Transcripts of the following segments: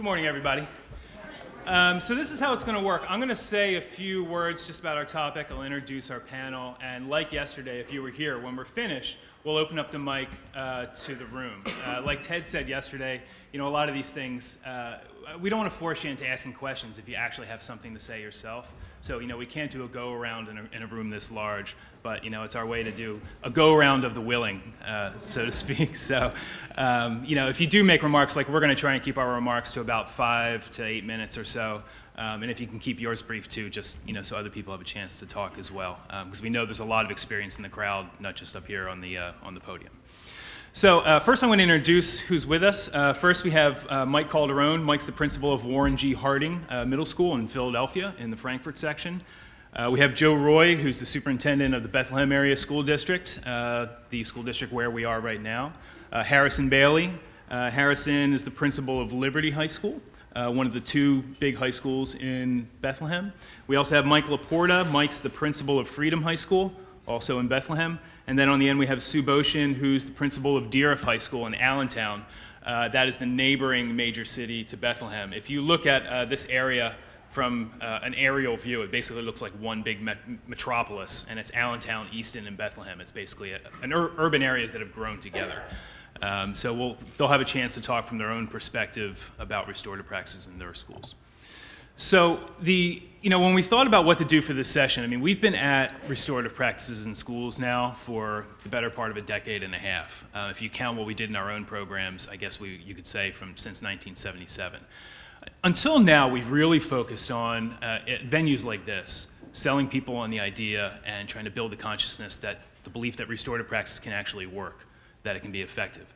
Good morning, everybody. Um, so this is how it's going to work. I'm going to say a few words just about our topic. I'll introduce our panel, and like yesterday, if you were here, when we're finished, we'll open up the mic uh, to the room. Uh, like Ted said yesterday, you know, a lot of these things, uh, we don't want to force you into asking questions if you actually have something to say yourself. So, you know, we can't do a go around in a, in a room this large, but, you know, it's our way to do a go around of the willing, uh, so to speak. So, um, you know, if you do make remarks, like we're going to try and keep our remarks to about five to eight minutes or so. Um, and if you can keep yours brief too, just you know, so other people have a chance to talk as well, because um, we know there's a lot of experience in the crowd, not just up here on the uh, on the podium. So uh, first, I want to introduce who's with us. Uh, first, we have uh, Mike Calderone. Mike's the principal of Warren G. Harding uh, Middle School in Philadelphia in the Frankford section. Uh, we have Joe Roy, who's the superintendent of the Bethlehem Area School District, uh, the school district where we are right now. Harrison Bailey. Harrison is the principal of Liberty High School. one of the two big high schools in Bethlehem. We also have Mike La Porta. Mike's the principal of Freedom High School, also in Bethlehem. And then on the end, we have Sue Bocian, who's the principal of Dieruff High School in Allentown. Uh, that is the neighboring major city to Bethlehem. If you look at uh, this area from uh, an aerial view, it basically looks like one big met metropolis, and it's Allentown, Easton, and Bethlehem. It's basically a, an ur urban areas that have grown together. Um, so we'll, they'll have a chance to talk from their own perspective about restorative practices in their schools. So the, you know, when we thought about what to do for this session, I mean, we've been at restorative practices in schools now for the better part of a decade and a half. Uh, if you count what we did in our own programs, I guess we, you could say from since 1977. Until now, we've really focused on uh, venues like this, selling people on the idea and trying to build the consciousness that the belief that restorative practice can actually work, that it can be effective.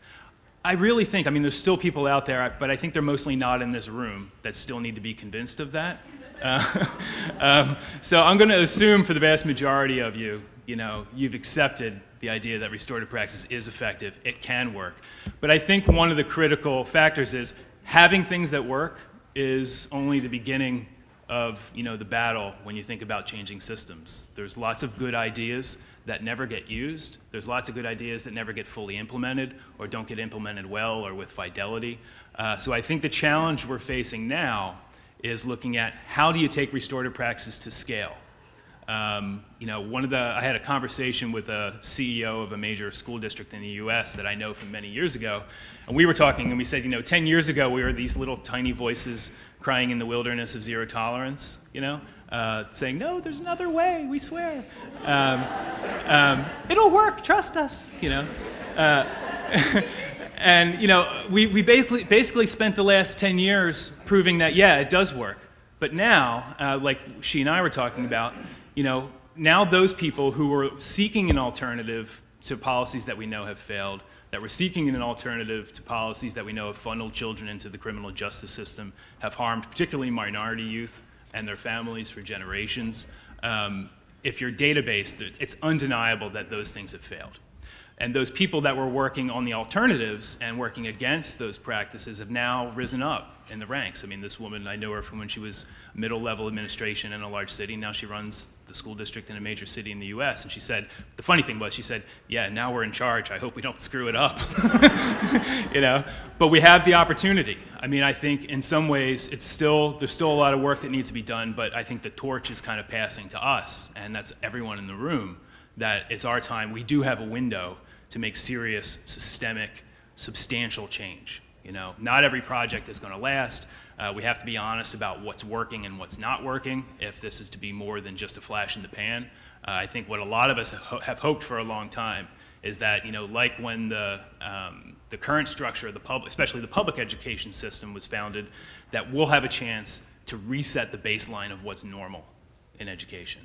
I really think, I mean, there's still people out there, but I think they're mostly not in this room that still need to be convinced of that. Uh, um, so I'm going to assume for the vast majority of you, you know, you've accepted the idea that restorative practice is effective, it can work. But I think one of the critical factors is having things that work is only the beginning of, you know, the battle when you think about changing systems. There's lots of good ideas that never get used. There's lots of good ideas that never get fully implemented or don't get implemented well or with fidelity. Uh, so I think the challenge we're facing now is looking at how do you take restorative practices to scale. Um, you know, one of the, I had a conversation with a CEO of a major school district in the US that I know from many years ago, and we were talking and we said, you know, 10 years ago we were these little tiny voices crying in the wilderness of zero tolerance, you know, uh, saying, no, there's another way, we swear. Um, um, it'll work, trust us, you know. Uh, and, you know, we, we basically, basically spent the last 10 years proving that, yeah, it does work. But now, uh, like she and I were talking about, you know, now those people who were seeking an alternative to policies that we know have failed, that were seeking an alternative to policies that we know have funneled children into the criminal justice system, have harmed particularly minority youth and their families for generations. Um, if you're database, it's undeniable that those things have failed. And those people that were working on the alternatives and working against those practices have now risen up in the ranks. I mean, this woman, I know her from when she was middle level administration in a large city. Now she runs the school district in a major city in the US. And she said, the funny thing was, she said, yeah, now we're in charge. I hope we don't screw it up. you know, but we have the opportunity. I mean, I think in some ways it's still, there's still a lot of work that needs to be done, but I think the torch is kind of passing to us, and that's everyone in the room, that it's our time. We do have a window to make serious, systemic, substantial change. You know, not every project is going to last. Uh, we have to be honest about what's working and what's not working if this is to be more than just a flash in the pan. Uh, I think what a lot of us have hoped for a long time is that, you know, like when the, um, the current structure of the public, especially the public education system was founded, that we'll have a chance to reset the baseline of what's normal in education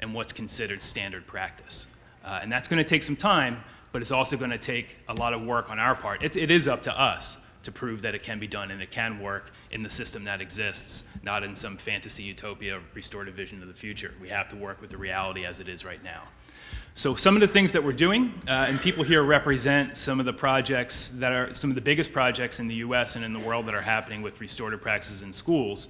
and what's considered standard practice. Uh, and that's going to take some time, but it's also going to take a lot of work on our part. It, it is up to us to prove that it can be done and it can work in the system that exists, not in some fantasy utopia restorative vision of the future. We have to work with the reality as it is right now. So some of the things that we're doing, uh, and people here represent some of the projects that are some of the biggest projects in the U.S. and in the world that are happening with restorative practices in schools.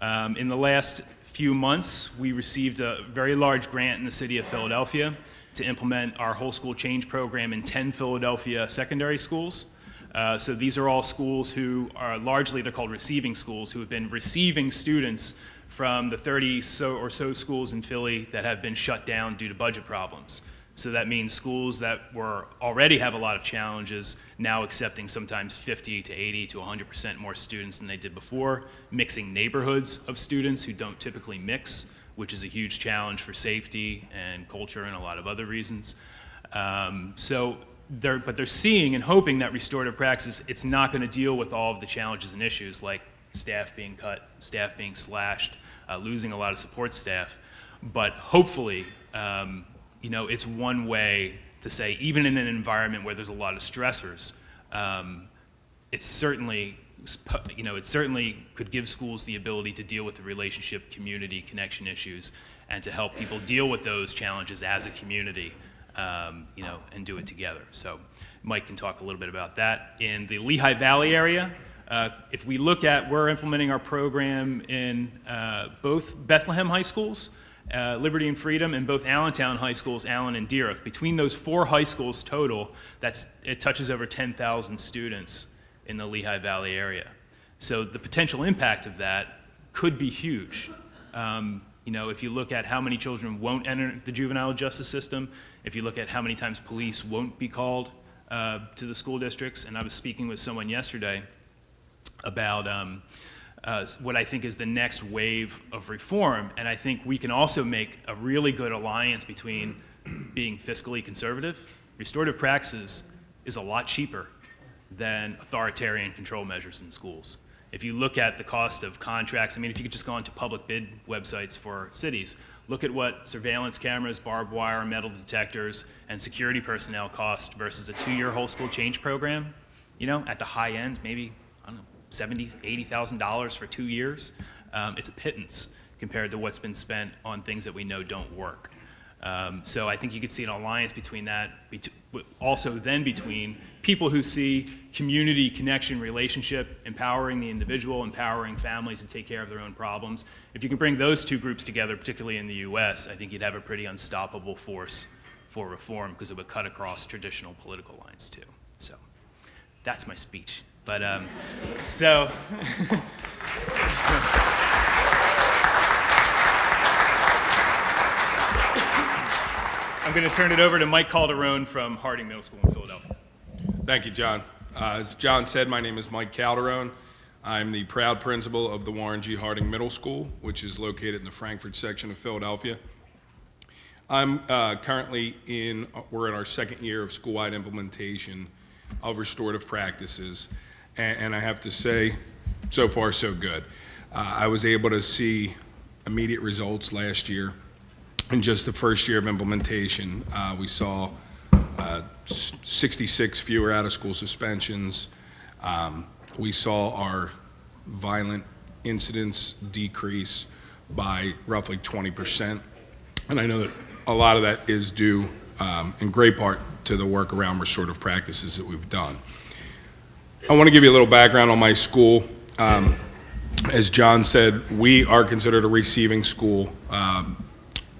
Um, in the last few months, we received a very large grant in the city of Philadelphia to implement our whole school change program in 10 Philadelphia secondary schools. Uh, so these are all schools who are largely, they're called receiving schools, who have been receiving students from the 30 so or so schools in Philly that have been shut down due to budget problems. So that means schools that were already have a lot of challenges now accepting sometimes 50 to 80 to 100% more students than they did before, mixing neighborhoods of students who don't typically mix, which is a huge challenge for safety and culture and a lot of other reasons. Um, so they're, but they're seeing and hoping that restorative practice, it's not going to deal with all of the challenges and issues like staff being cut, staff being slashed, uh, losing a lot of support staff. But hopefully, um, you know, it's one way to say, even in an environment where there's a lot of stressors, um, it's certainly, you know, it certainly could give schools the ability to deal with the relationship, community, connection issues, and to help people deal with those challenges as a community um, you know, and do it together. So Mike can talk a little bit about that. In the Lehigh Valley area, uh, if we look at, we're implementing our program in uh, both Bethlehem high schools, uh, Liberty and Freedom, and both Allentown high schools, Allen and Dieruff. Between those four high schools total, that's, it touches over 10,000 students in the Lehigh Valley area. So the potential impact of that could be huge. Um, you know, if you look at how many children won't enter the juvenile justice system, if you look at how many times police won't be called uh, to the school districts, and I was speaking with someone yesterday about um, uh, what I think is the next wave of reform, and I think we can also make a really good alliance between being fiscally conservative. Restorative practices is a lot cheaper than authoritarian control measures in schools. If you look at the cost of contracts, I mean, if you could just go onto public bid websites for cities, look at what surveillance cameras, barbed wire, metal detectors, and security personnel cost versus a two-year whole school change program. You know, at the high end, maybe, I don't know, seventy, eighty thousand dollars for two years. Um, it's a pittance compared to what's been spent on things that we know don't work. Um, so I think you could see an alliance between that, also then between people who see community connection relationship, empowering the individual, empowering families to take care of their own problems. If you can bring those two groups together, particularly in the US, I think you'd have a pretty unstoppable force for reform because it would cut across traditional political lines too. So that's my speech. But um, so. I'm going to turn it over to Mike Calderone from Harding Middle School in Philadelphia. Thank you, John. Uh, as John said, my name is Mike Calderone. I'm the proud principal of the Warren G. Harding Middle School, which is located in the Frankford section of Philadelphia. I'm uh, currently in, we're in our second year of school-wide implementation of restorative practices. And, and, I have to say, so far so good. Uh, I was able to see immediate results last year in just the first year of implementation, uh, we saw uh, 66 fewer out-of-school suspensions. Um, we saw our violent incidents decrease by roughly 20%. And I know that a lot of that is due um, in great part to the work around restorative practices that we've done. I want to give you a little background on my school. Um, as John said, we are considered a receiving school. Um,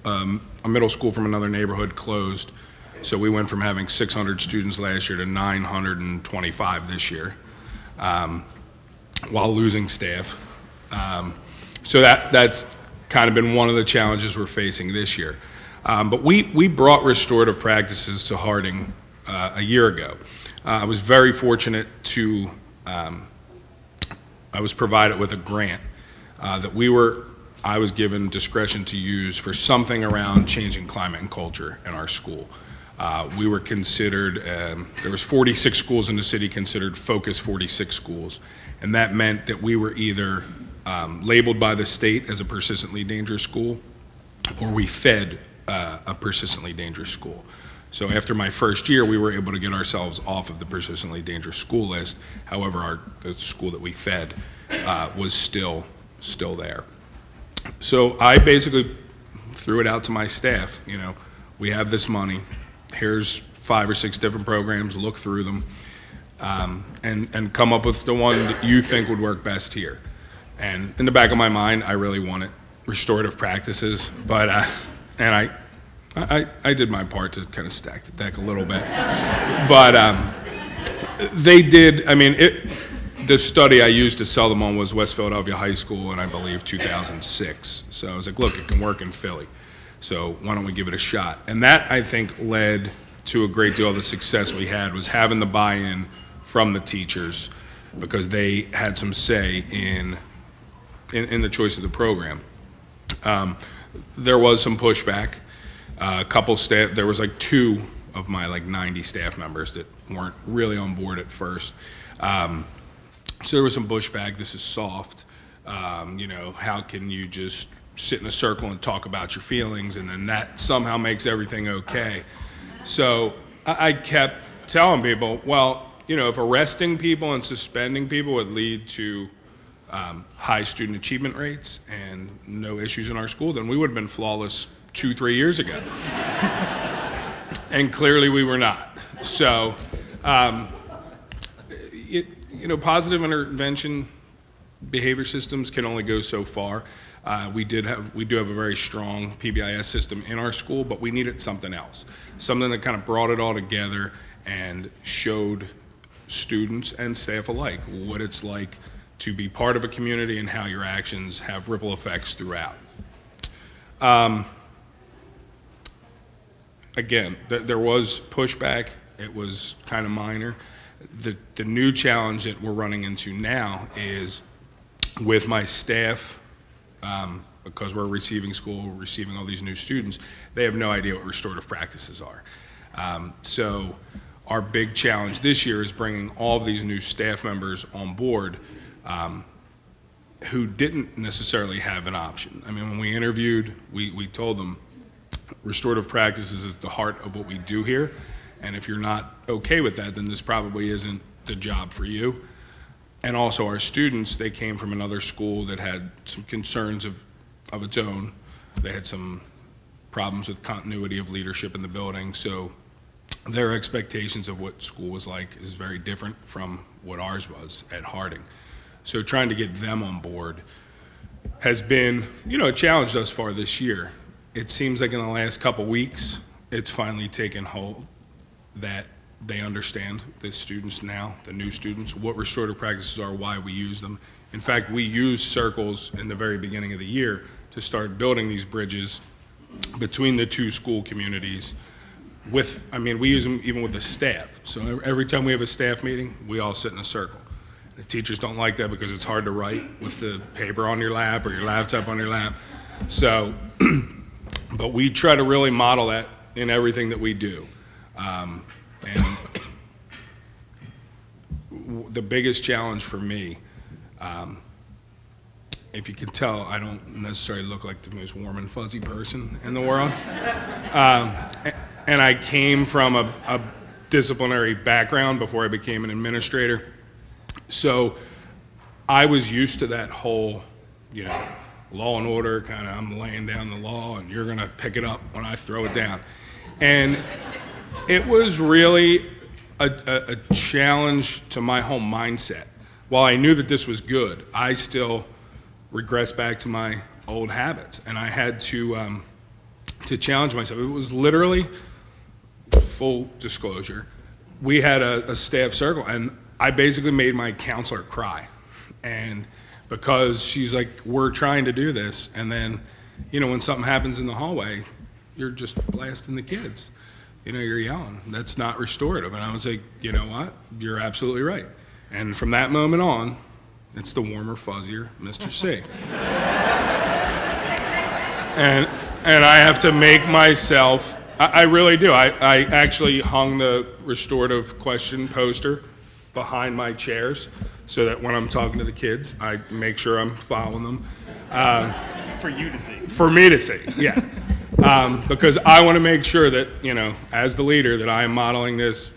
um, a middle school from another neighborhood closed. So we went from having 600 students last year to 925 this year, um, while losing staff. Um, so that, that's kind of been one of the challenges we're facing this year. Um, but we, we brought restorative practices to Harding uh, a year ago. Uh, I was very fortunate to, um, I was provided with a grant uh, that we were I was given discretion to use for something around changing climate and culture in our school. Uh, we were considered, um, there was 46 schools in the city considered focus 46 schools. And that meant that we were either um, labeled by the state as a persistently dangerous school or we fed uh, a persistently dangerous school. So after my first year, we were able to get ourselves off of the persistently dangerous school list. However, our, the school that we fed uh, was still, still there. So I basically threw it out to my staff, you know, we have this money, here's five or six different programs, look through them, um, and, and come up with the one that you think would work best here. And in the back of my mind, I really wanted restorative practices, but, uh, and I, I, I did my part to kind of stack the deck a little bit. But um, They did, I mean, it, the study I used to sell them on was West Philadelphia High School in, I believe, 2006. So I was like, look, it can work in Philly. So why don't we give it a shot? And that, I think, led to a great deal of the success we had was having the buy-in from the teachers because they had some say in, in, in the choice of the program. Um, there was some pushback. Uh, a couple staff, there was like two of my like 90 staff members that weren't really on board at first. Um, so there was some pushback. This is soft. Um, you know, how can you just sit in a circle and talk about your feelings and then that somehow makes everything okay? So I, I kept telling people, well, you know, if arresting people and suspending people would lead to um, high student achievement rates and no issues in our school, then we would have been flawless two, three years ago. and clearly we were not. So, um, it, you know, positive intervention behavior systems can only go so far. Uh, we did have, we do have a very strong PBIS system in our school, but we needed something else, something that kind of brought it all together and showed students and staff alike what it's like to be part of a community and how your actions have ripple effects throughout. Um, again, th there was pushback. It was kind of minor. The, the new challenge that we're running into now is with my staff, um, because we're receiving school, we're receiving all these new students, they have no idea what restorative practices are. Um, so our big challenge this year is bringing all of these new staff members on board um, who didn't necessarily have an option. I mean, when we interviewed, we, we told them restorative practices is the heart of what we do here. And if you're not okay with that, then this probably isn't the job for you. And also our students, they came from another school that had some concerns of, of its own. They had some problems with continuity of leadership in the building. So their expectations of what school was like is very different from what ours was at Harding. So trying to get them on board has been, you know, a challenge thus far this year. It seems like in the last couple weeks, it's finally taken hold that they understand the students now, the new students, what restorative practices are, why we use them. In fact, we used circles in the very beginning of the year to start building these bridges between the two school communities with, I mean, we use them even with the staff. So every time we have a staff meeting, we all sit in a circle. The teachers don't like that because it's hard to write with the paper on your lap or your laptop on your lap. So, but we try to really model that in everything that we do. Um, and the biggest challenge for me, um, if you can tell, I don't necessarily look like the most warm and fuzzy person in the world. Um, and I came from a, a disciplinary background before I became an administrator. So I was used to that whole, you know, law and order kind of I'm laying down the law and you're going to pick it up when I throw it down. And it was really a, a, a, challenge to my whole mindset. While I knew that this was good, I still regressed back to my old habits and I had to, um, to challenge myself. It was literally full disclosure, we had a, a staff circle, and I basically made my counselor cry. And because she's like, we're trying to do this, and then, you know, when something happens in the hallway, you're just blasting the kids. You know, you're yelling. That's not restorative. And I was like, you know what? You're absolutely right. And from that moment on, it's the warmer, fuzzier Mr. C. and and I have to make myself I, I really do. I, I actually hung the restorative question poster behind my chairs so that when I'm talking to the kids, I make sure I'm following them. Uh, for you to see. For me to see, yeah. Um, because I want to make sure that, you know, as the leader, that I am modeling this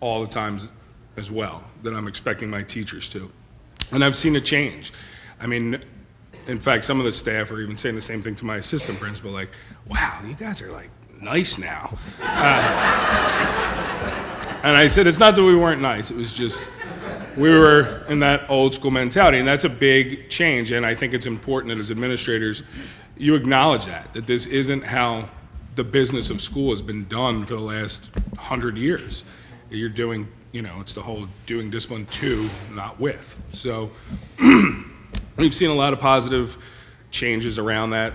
all the times as well, that I'm expecting my teachers to. And I've seen a change. I mean, in fact, some of the staff are even saying the same thing to my assistant principal, like, wow, you guys are like nice now. Uh, and I said, it's not that we weren't nice, it was just we were in that old school mentality, and that's a big change. And I think it's important that as administrators, you acknowledge that, that this isn't how the business of school has been done for the last hundred years. You're doing you know, it's the whole doing discipline to, not with. So we've seen a lot of positive changes around that.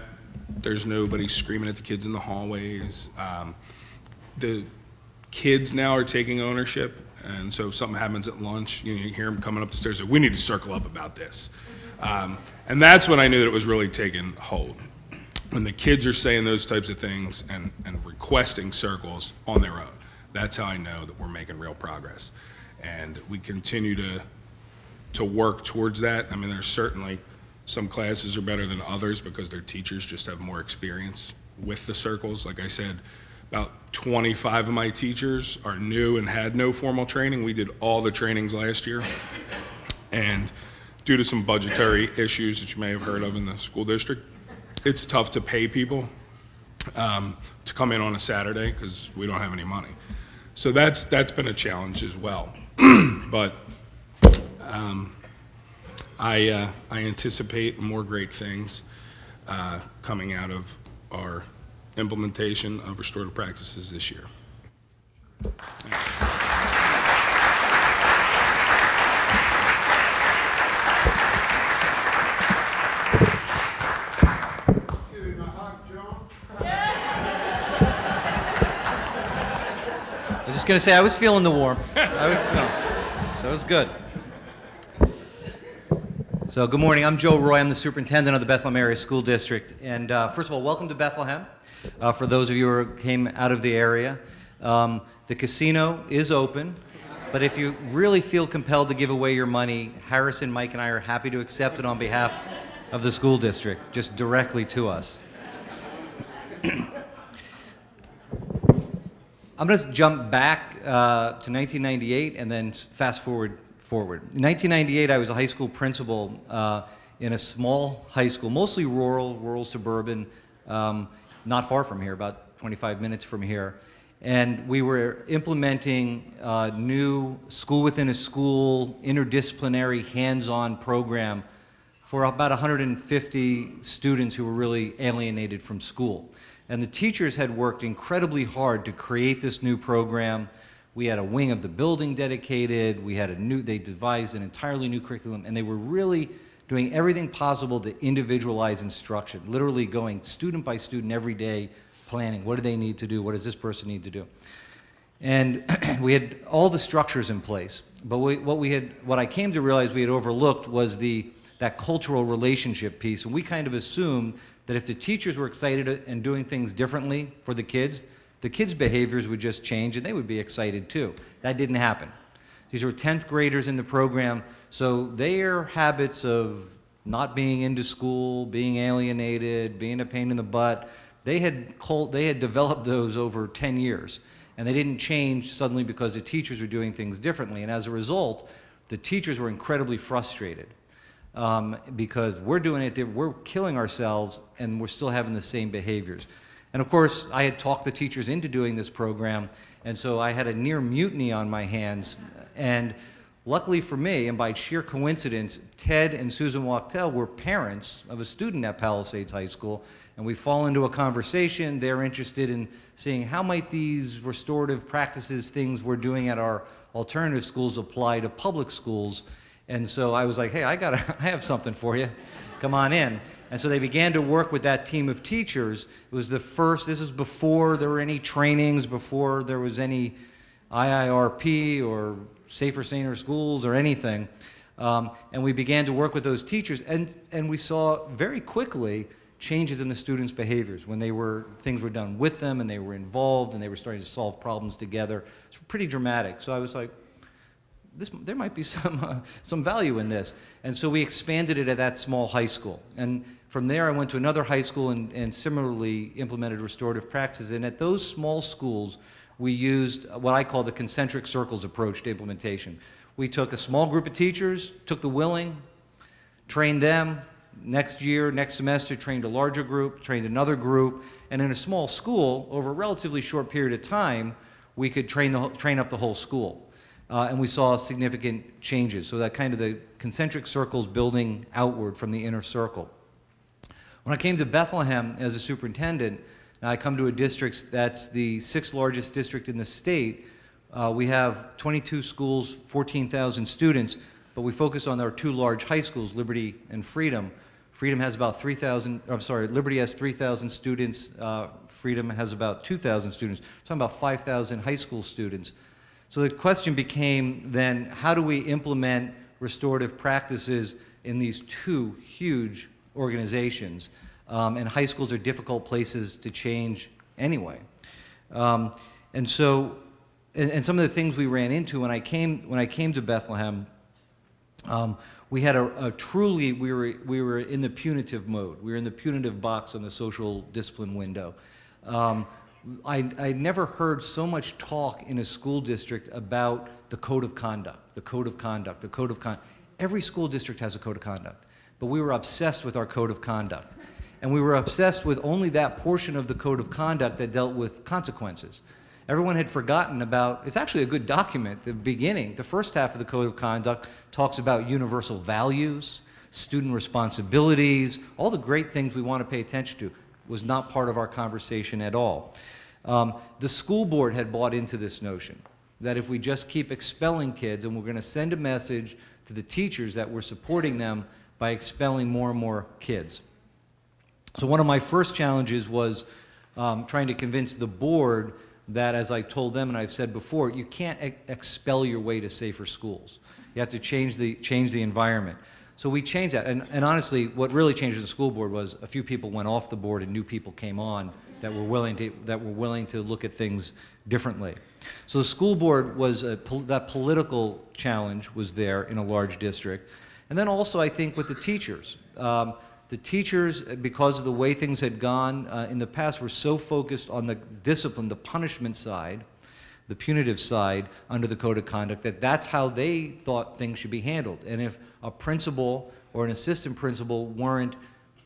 There's nobody screaming at the kids in the hallways. Um, the kids now are taking ownership, and so if something happens at lunch, you, know, you hear them coming up the stairs, we need to circle up about this. Um, and that's when I knew that it was really taking hold. When the kids are saying those types of things and, and requesting circles on their own, that's how I know that we're making real progress. And we continue to, to work towards that. I mean, there's certainly some classes are better than others because their teachers just have more experience with the circles. Like I said, about 25 of my teachers are new and had no formal training. We did all the trainings last year. And due to some budgetary issues that you may have heard of in the school district, it's tough to pay people um, to come in on a Saturday because we don't have any money. So that's, that's been a challenge as well. but um, I, uh, I anticipate more great things uh, coming out of our implementation of restorative practices this year. I was just going to say, I was feeling the warmth. I was feeling So it was good. So, good morning. I'm Joe Roy. I'm the superintendent of the Bethlehem Area School District. And uh, first of all, welcome to Bethlehem. Uh, for those of you who came out of the area, um, the casino is open. But if you really feel compelled to give away your money, Harrison, Mike, and I are happy to accept it on behalf of the school district, just directly to us. I'm going to jump back uh, to 1998 and then fast forward forward. In 1998, I was a high school principal uh, in a small high school, mostly rural, rural suburban, um, not far from here, about 25 minutes from here. And we were implementing a new school within a school, interdisciplinary, hands-on program for about 150 students who were really alienated from school. And the teachers had worked incredibly hard to create this new program. We had a wing of the building dedicated, we had a new, they devised an entirely new curriculum, and they were really doing everything possible to individualize instruction, literally going student by student every day, planning what do they need to do, what does this person need to do. And we had all the structures in place. But we, what we had, what I came to realize we had overlooked was the, that cultural relationship piece. And we kind of assumed that if the teachers were excited and doing things differently for the kids, the kids' behaviors would just change and they would be excited too. That didn't happen. These were 10th graders in the program, so their habits of not being into school, being alienated, being a pain in the butt, they had, col- they had developed those over 10 years. And they didn't change suddenly because the teachers were doing things differently. And as a result, the teachers were incredibly frustrated um, because we're doing it, we're killing ourselves, and we're still having the same behaviors. And of course, I had talked the teachers into doing this program, and so I had a near mutiny on my hands. And luckily for me, and by sheer coincidence, Ted and Susan Wachtel were parents of a student at Palisades High School, and we fall into a conversation. They're interested in seeing how might these restorative practices, things we're doing at our alternative schools, apply to public schools. And so I was like, hey, I got I have something for you. Come on in. And so they began to work with that team of teachers. It was the first, this is before there were any trainings, before there was any IIRP or Safer Saner Schools or anything. Um, and we began to work with those teachers, and, and we saw very quickly changes in the students' behaviors when they were, things were done with them and they were involved and they were starting to solve problems together. It's pretty dramatic. So I was like, this, there might be some, uh, some value in this. And so we expanded it at that small high school. And from there, I went to another high school and, and similarly implemented restorative practices. And at those small schools, we used what I call the concentric circles approach to implementation. We took a small group of teachers, took the willing, trained them. Next year, next semester, trained a larger group, trained another group, and in a small school, over a relatively short period of time, we could train, the, train up the whole school. Uh, and we saw significant changes. So that kind of the concentric circles building outward from the inner circle. When I came to Bethlehem as a superintendent, I come to a district that's the sixth largest district in the state, Uh, we have 22 schools, 14,000 students, but we focus on our two large high schools, Liberty and Freedom. Freedom has about 3,000, I'm sorry, Liberty has 3,000 students, uh, Freedom has about 2,000 students. Talking about 5,000 high school students. So the question became then, how do we implement restorative practices in these two huge organizations? Um, and high schools are difficult places to change anyway. Um, and so, and, and, some of the things we ran into when I came, when I came to Bethlehem, um, we had a, a, truly, we were, we were in the punitive mode. We were in the punitive box on the social discipline window. I, I never heard so much talk in a school district about the code of conduct, the code of conduct, the code of conduct. Every school district has a code of conduct, but we were obsessed with our code of conduct. And we were obsessed with only that portion of the code of conduct that dealt with consequences. Everyone had forgotten about, it's actually a good document, the beginning. The first half of the code of conduct talks about universal values, student responsibilities, all the great things we want to pay attention to was not part of our conversation at all. Um, the school board had bought into this notion that if we just keep expelling kids and we're going to send a message to the teachers that we're supporting them by expelling more and more kids. So one of my first challenges was um, trying to convince the board that, as I told them and I've said before, you can't expel your way to safer schools. You have to change the, change the environment. So we changed that. And, and honestly, what really changed the school board was a few people went off the board and new people came on that were willing to, that were willing to look at things differently. So the school board was, a, that political challenge was there in a large district. And then also, I think, with the teachers. Um, the teachers, because of the way things had gone uh, in the past, were so focused on the discipline, the punishment side, the punitive side under the code of conduct, that that's how they thought things should be handled. And if a principal or an assistant principal weren't,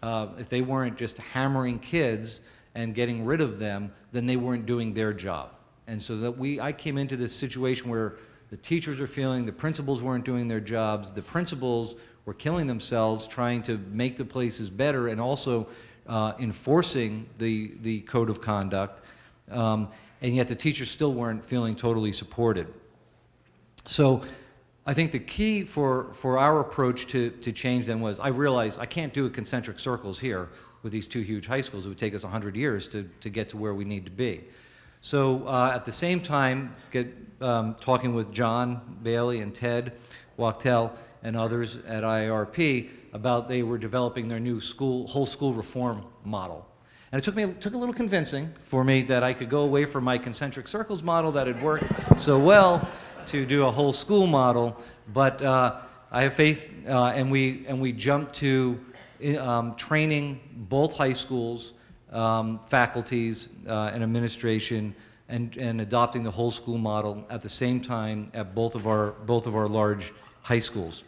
uh, if they weren't just hammering kids and getting rid of them, then they weren't doing their job. And so that we, I came into this situation where the teachers were feeling the principals weren't doing their jobs, the principals were killing themselves trying to make the places better and also uh, enforcing the, the code of conduct, um, and yet the teachers still weren't feeling totally supported. So I think the key for, for our approach to, to change then was I realized I can't do concentric circles here with these two huge high schools. It would take us 100 years to, to get to where we need to be. So uh, at the same time, get, um, talking with John Bailie and Ted Wachtel, and others at IIRP about they were developing their new school, whole school reform model. And it took me took a little convincing for me that I could go away from my concentric circles model that had worked so well to do a whole school model. But uh, I have faith, uh, and we and we jumped to um, training both high schools, um, faculties, uh, and administration, and, and adopting the whole school model at the same time at both of our both of our large high schools.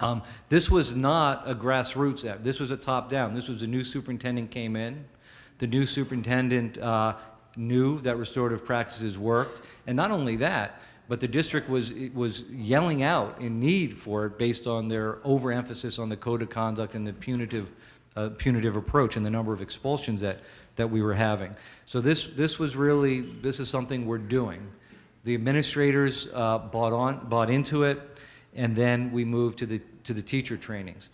Um, this was not a grassroots effort. This was a top-down. This was a new superintendent came in. The new superintendent uh, knew that restorative practices worked. And not only that, but the district was, was yelling out in need for it based on their overemphasis on the code of conduct and the punitive, uh, punitive approach and the number of expulsions that, that we were having. So this, this was really, this is something we're doing. The administrators uh, bought, on, bought into it and then we moved to the, to the teacher trainings.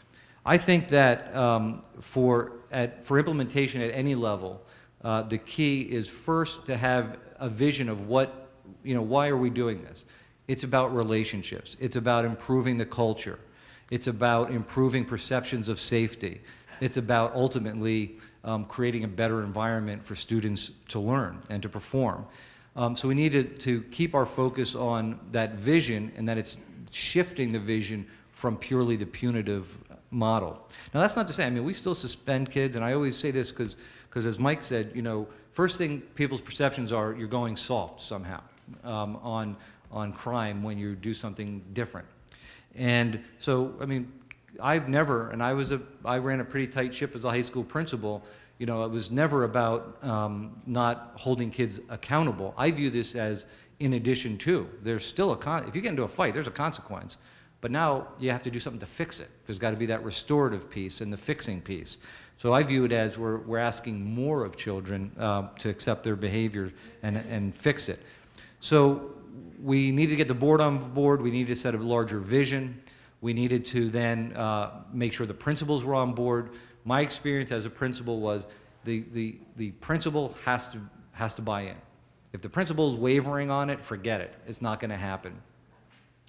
I think that um, for, at, for implementation at any level, uh, the key is first to have a vision of what, you know, why are we doing this? It's about relationships. It's about improving the culture. It's about improving perceptions of safety. It's about ultimately um, creating a better environment for students to learn and to perform. Um, so we need to, to keep our focus on that vision and that it's shifting the vision from purely the punitive model. Now, that's not to say, I mean, we still suspend kids, and I always say this because, because as Mike said, you know, first thing people's perceptions are you're going soft somehow um, on, on crime when you do something different. And so, I mean, I've never, and I was a, I ran a pretty tight ship as a high school principal. You know, it was never about um, not holding kids accountable. I view this as in addition to. There's still a con, if you get into a fight, there's a consequence. But now you have to do something to fix it. There's got to be that restorative piece and the fixing piece. So I view it as we're, we're asking more of children uh, to accept their behavior and, and fix it. So we needed to get the board on board, we needed to set a larger vision, we needed to then uh, make sure the principals were on board. My experience as a principal was the, the, the principal has to, has to buy in. If the principal is wavering on it, forget it, it's not going to happen.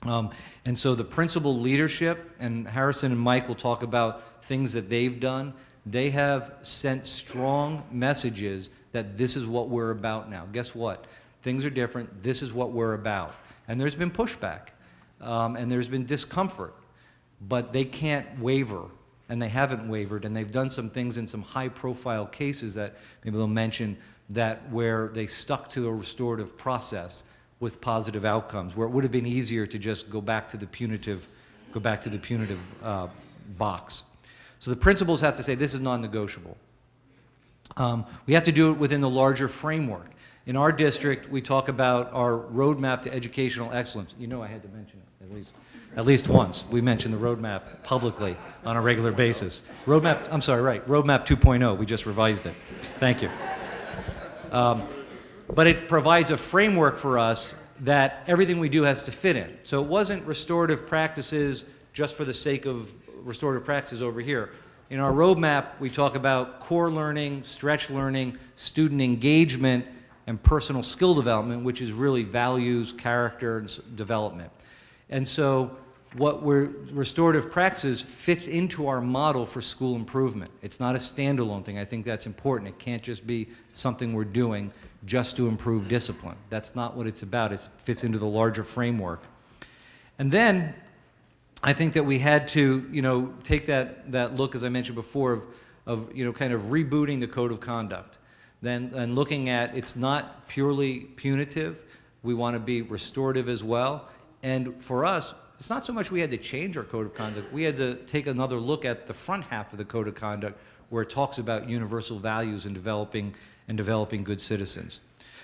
Um, and so the principal leadership, and Harrison and Mike will talk about things that they've done, they have sent strong messages that this is what we're about now. Guess what? Things are different. This is what we're about. And there's been pushback, um, and there's been discomfort, but they can't waver, and they haven't wavered, and they've done some things in some high-profile cases that maybe they'll mention that where they stuck to a restorative process with positive outcomes, where it would have been easier to just go back to the punitive, go back to the punitive uh, box. So the principals have to say this is non-negotiable. Um, we have to do it within the larger framework. In our district, we talk about our roadmap to educational excellence. You know I had to mention it at least, at least once. We mention the roadmap publicly on a regular basis. Roadmap, I'm sorry, right, roadmap 2.0, we just revised it. Thank you. Um, but it provides a framework for us that everything we do has to fit in. So it wasn't restorative practices just for the sake of restorative practices over here. In our roadmap, we talk about core learning, stretch learning, student engagement, and personal skill development, which is really values, character, and development. And so what we're, restorative practices fits into our model for school improvement. It's not a standalone thing. I think that's important. It can't just be something we're doing just to improve discipline. That's not what it's about. It fits into the larger framework. And then I think that we had to, you know, take that, that look, as I mentioned before, of, of, you know, kind of rebooting the code of conduct. Then, and looking at it's not purely punitive. We want to be restorative as well. And for us, it's not so much we had to change our code of conduct. We had to take another look at the front half of the code of conduct where it talks about universal values and developing and developing good citizens.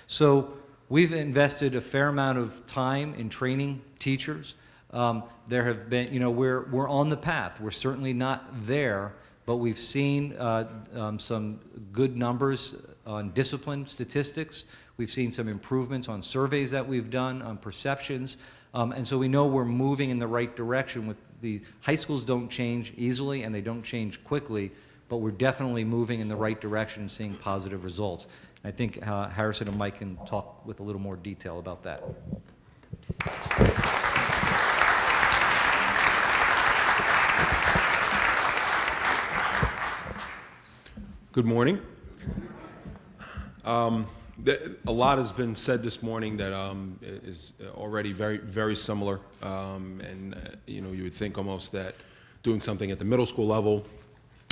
So we've invested a fair amount of time in training teachers. Um, there have been, you know, we're, we're on the path. We're certainly not there, but we've seen uh, um, some good numbers on discipline statistics. We've seen some improvements on surveys that we've done, on perceptions. Um, and so we know we're moving in the right direction with the high schools don't change easily and they don't change quickly, but we're definitely moving in the right direction and seeing positive results. I think uh, Harrison and Mike can talk with a little more detail about that. Good morning. Um, a lot has been said this morning that um, is already very, very similar. Um, and, uh, you know, you would think almost that doing something at the middle school level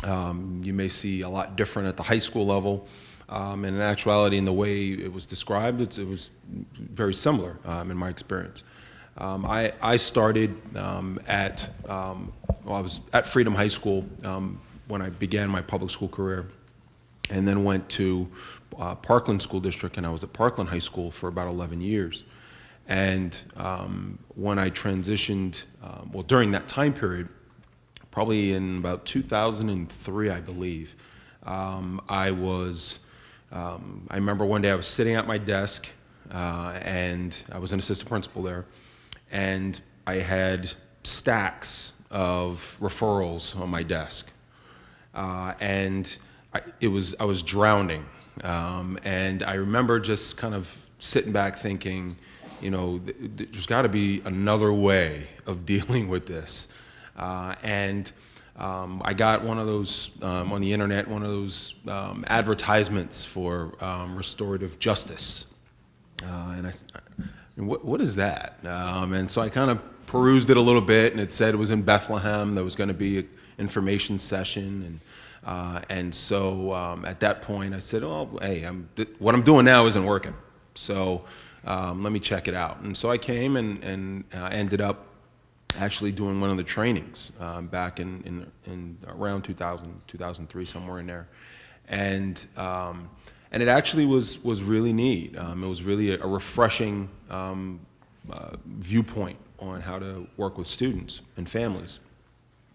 um, you may see a lot different at the high school level. Um, and in actuality, in the way it was described, it was very similar um, in my experience. Um, I, I, started at, well, I was at Freedom High School when I began my public school career, and then went to uh, Parkland School District, and I was at Parkland High School for about 11 years. And when I transitioned, well, during that time period, probably in about 2003, I believe. Um, I was, um, I remember one day I was sitting at my desk uh, and I was an assistant principal there, and I had stacks of referrals on my desk. Uh, and I, it was, I was drowning. Um, and I remember just kind of sitting back thinking, you know, th there's got to be another way of dealing with this. Uh, and um, I got one of those um, on the internet, one of those um, advertisements for um, restorative justice. Uh, and I, what, what is that? Um, and so I kind of perused it a little bit, and it said it was in Bethlehem. There was going to be an information session, and uh, and so um, at that point I said, "Oh, hey, I'm, what I'm doing now isn't working, so um, let me check it out." And so I came and and uh, ended up actually doing one of the trainings um, back in, in, in, around 2000, 2003, somewhere in there. And, um, and it actually was, was really neat. Um, it was really a, a refreshing um, uh, viewpoint on how to work with students and families.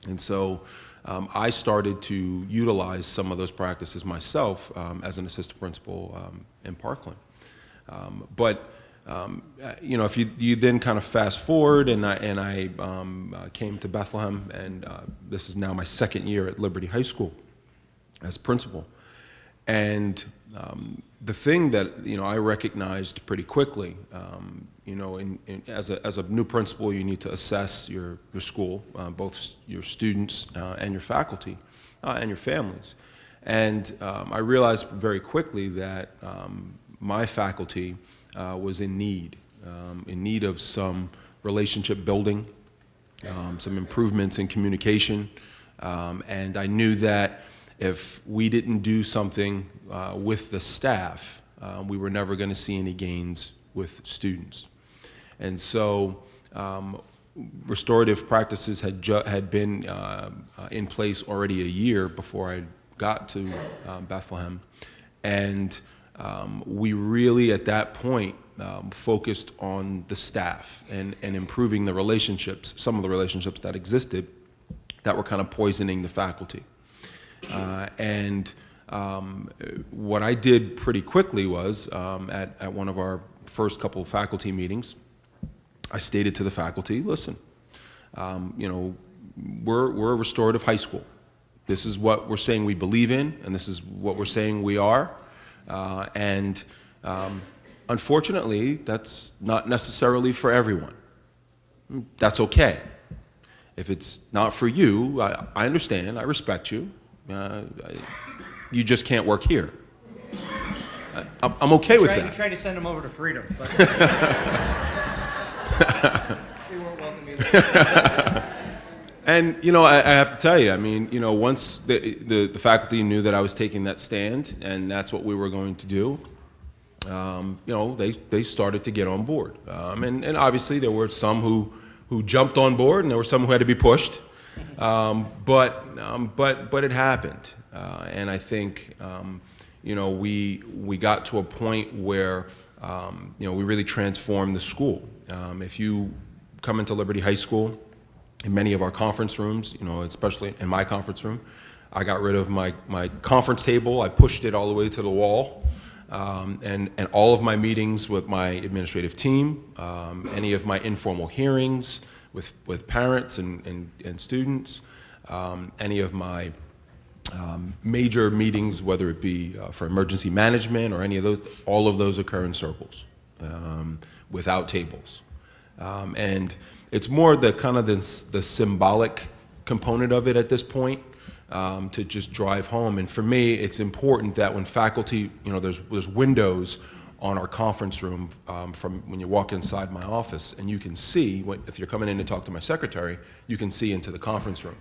And so um, I started to utilize some of those practices myself um, as an assistant principal in Parkland. but um, uh, you know, if you, you then kind of fast forward, and I, and I um, uh, came to Bethlehem, and uh, this is now my second year at Liberty High School as principal. And um, the thing that you know I recognized pretty quickly, um, you know, in, in, as, a, as a new principal, you need to assess your, your school, uh, both your students uh, and your faculty uh, and your families. And um, I realized very quickly that um, my faculty uh, was in need, um, in need of some relationship building, um, some improvements in communication, um, and I knew that if we didn't do something uh, with the staff, uh, we were never going to see any gains with students. And so um, restorative practices had, had been uh, uh, in place already a year before I got to um, Bethlehem. And um, we really, at that point, um, focused on the staff and, and improving the relationships, some of the relationships that existed that were kind of poisoning the faculty. Uh, and um, what I did pretty quickly was um, at, at one of our first couple faculty meetings, I stated to the faculty, listen, um, you know, we're, we're a restorative high school. This is what we're saying we believe in, and this is what we're saying we are. Uh, and um, unfortunately, that's not necessarily for everyone. That's okay. If it's not for you, I, I understand, I respect you. Uh, I, you just can't work here. I, I'm I'm okay with that. We tried to send them over to Freedom, but they weren't welcome. And you know, I, I have to tell you, I mean, you know, once the, the the faculty knew that I was taking that stand, and that's what we were going to do, um, you know, they they started to get on board. Um, and and obviously there were some who who jumped on board, and there were some who had to be pushed. Um, but um, but but it happened, uh, and I think um, you know we we got to a point where um, you know we really transformed the school. Um, if you come into Liberty High School, in many of our conference rooms, you know, especially in my conference room, I got rid of my my conference table. I pushed it all the way to the wall. Um, and, and all of my meetings with my administrative team, um, any of my informal hearings with, with parents and, and, and students, um, any of my um, major meetings, whether it be uh, for emergency management or any of those, all of those occur in circles um, without tables. Um, and it's more the kind of the, the symbolic component of it at this point um, to just drive home. And for me, it's important that when faculty, you know, there's, there's windows on our conference room um, from when you walk inside my office, and you can see, what, if you're coming in to talk to my secretary, you can see into the conference room.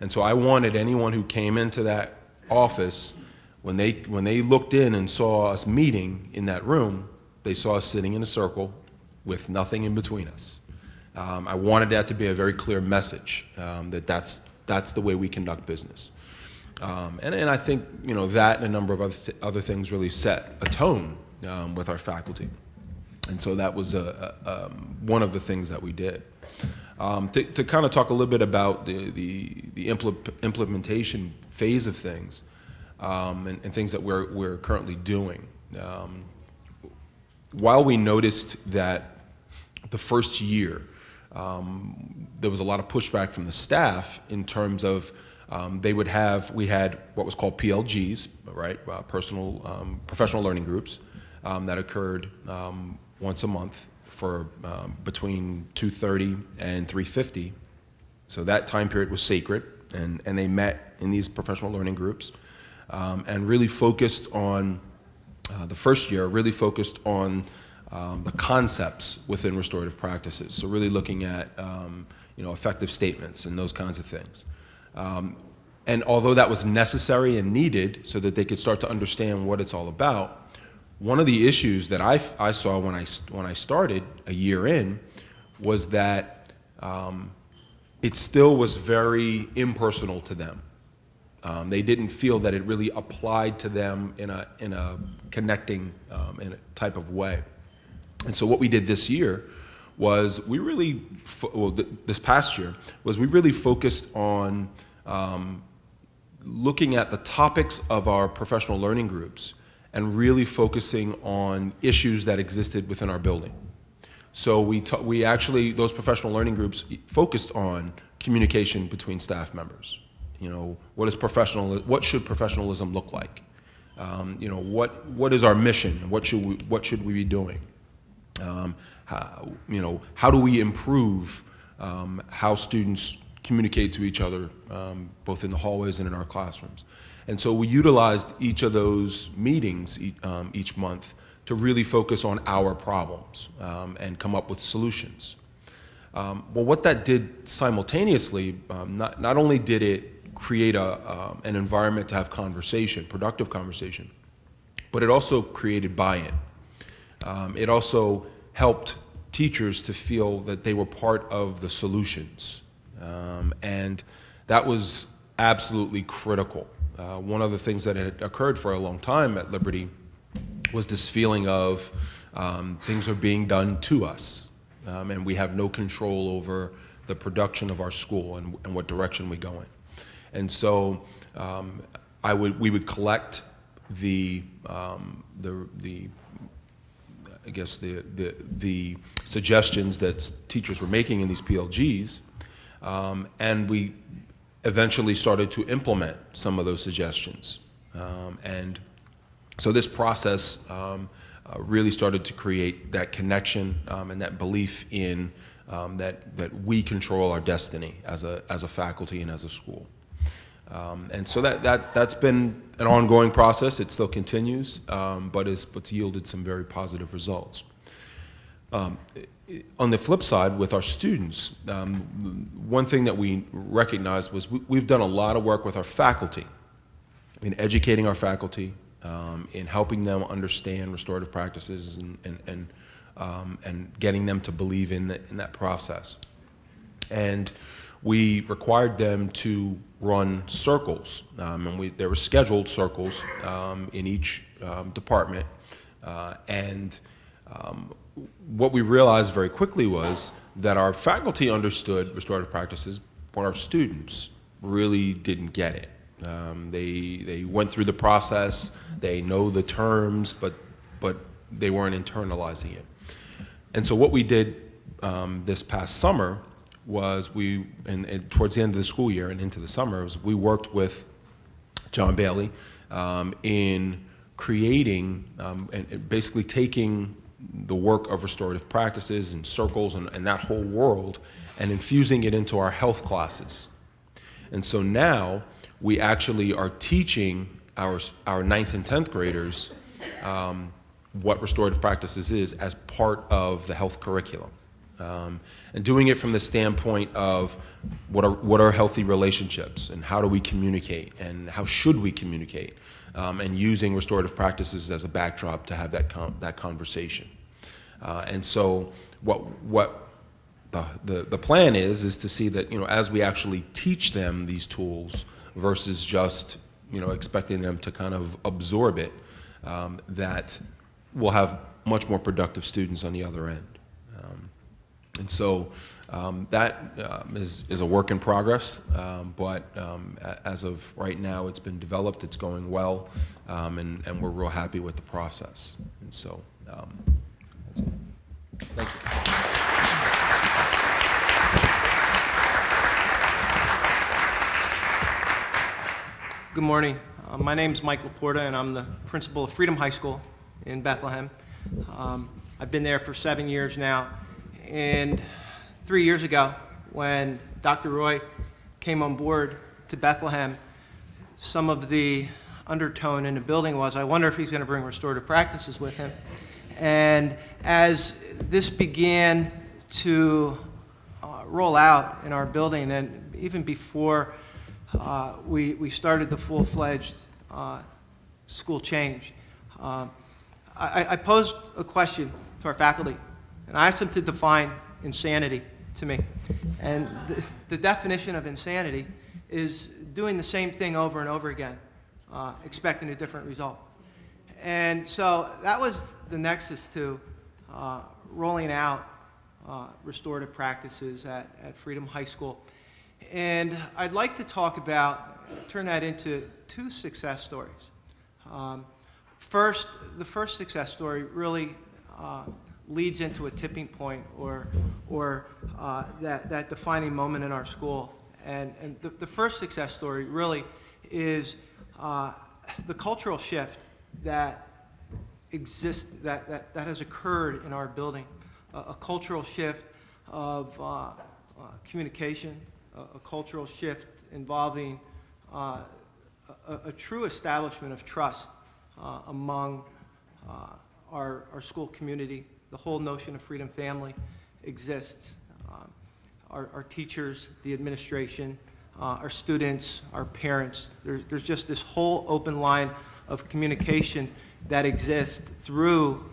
And so I wanted anyone who came into that office, when they, when they looked in and saw us meeting in that room, they saw us sitting in a circle with nothing in between us. Um, I wanted that to be a very clear message um, that that's, that's the way we conduct business. Um, and, and I think you know, that and a number of other, th- other things really set a tone um, with our faculty. And so that was a, a, um, one of the things that we did. Um, to, to kind of talk a little bit about the, the, the impl- implementation phase of things and, and things that we're, we're currently doing. While we noticed that the first year, um, there was a lot of pushback from the staff in terms of um, they would have, we had what was called PLGs, right, uh, personal, um, professional learning groups um, that occurred um, once a month for um, between 2.30 and 3.50. So that time period was sacred, and, and they met in these professional learning groups and really focused on, uh, the first year, really focused on um, the concepts within restorative practices. So really looking at um, you know effective statements and those kinds of things. Um, and although that was necessary and needed so that they could start to understand what it's all about, one of the issues that I, I saw when I, when I started a year in was that um, it still was very impersonal to them. Um, they didn't feel that it really applied to them in a, in a connecting um, in a type of way. And so what we did this year was we really, well, th- this past year, was we really focused on um, looking at the topics of our professional learning groups and really focusing on issues that existed within our building. So we, we actually, those professional learning groups focused on communication between staff members. You know, what is professional, what should professionalism look like? Um, you know, what, what is our mission and what should we, what should we be doing? Um, how, you know, how do we improve um, how students communicate to each other, um, both in the hallways and in our classrooms? And so we utilized each of those meetings e- um, each month to really focus on our problems um, and come up with solutions. Um, well, what that did simultaneously, um, not, not only did it create a, um, an environment to have conversation, productive conversation, but it also created buy-in. Um, it also helped teachers to feel that they were part of the solutions. Um, and that was absolutely critical. Uh, one of the things that had occurred for a long time at Liberty was this feeling of um, things are being done to us, um, and we have no control over the production of our school and, and what direction we go in. And so um, I would, we would collect the, um, the, the I guess, the, the, the suggestions that teachers were making in these PLGs, um, and we eventually started to implement some of those suggestions. Um, and so this process um, uh, really started to create that connection um, and that belief in um, that, that we control our destiny as a, as a faculty and as a school. Um, and so that, that, that's been an ongoing process. It still continues, um, but it's, it's yielded some very positive results. Um, on the flip side, with our students, um, one thing that we recognized was we, we've done a lot of work with our faculty in educating our faculty, um, in helping them understand restorative practices and, and, and, um, and getting them to believe in, the, in that process. And we required them to run circles, um, and we, there were scheduled circles um, in each um, department. Uh, and um, what we realized very quickly was that our faculty understood restorative practices, but our students really didn't get it. Um, they, they went through the process, they know the terms, but, but they weren't internalizing it. And so what we did um, this past summer was we, and, and towards the end of the school year and into the summer, was we worked with John Bailie um, in creating um, and, and basically taking the work of restorative practices and circles and, and that whole world and infusing it into our health classes. And so now we actually are teaching our, our ninth and 10th graders um, what restorative practices is as part of the health curriculum. Um, and doing it from the standpoint of what are, what are healthy relationships and how do we communicate and how should we communicate um, and using restorative practices as a backdrop to have that, that conversation. Uh, and so what, what the, the, the plan is, is to see that, you know, as we actually teach them these tools versus just, you know, expecting them to kind of absorb it, um, that we'll have much more productive students on the other end. And so um, that um, is, is a work in progress, um, but um, as of right now, it's been developed, it's going well, um, and, and we're real happy with the process. And so, um. Thank you. Good morning. Uh, My is Mike La Porta, and I'm the principal of Freedom High School in Bethlehem. I've been there for seven years now, and three years ago, when Dr. Roy came on board to Bethlehem, some of the undertone in the building was, I wonder if he's going to bring restorative practices with him. And as this began to uh, roll out in our building, and even before uh, we, we started the full-fledged uh, school change, uh, I, I posed a question to our faculty, and I asked them to define insanity to me. And the, the definition of insanity is doing the same thing over and over again, uh, expecting a different result. And so that was the nexus to uh, rolling out uh, restorative practices at, at Freedom High School. And I'd like to talk about, turn that into two success stories. Um, First, the first success story really uh, leads into a tipping point or, or uh, that, that defining moment in our school. And, and the, the first success story really is uh, the cultural shift that exists, that, that, that has occurred in our building. A, a cultural shift of uh, uh, communication, a, cultural shift involving uh, a, a true establishment of trust uh, among uh, our, our school community. The whole notion of freedom family exists. Um, our, our teachers, the administration, uh, our students, our parents, there's, there's just this whole open line of communication that exists through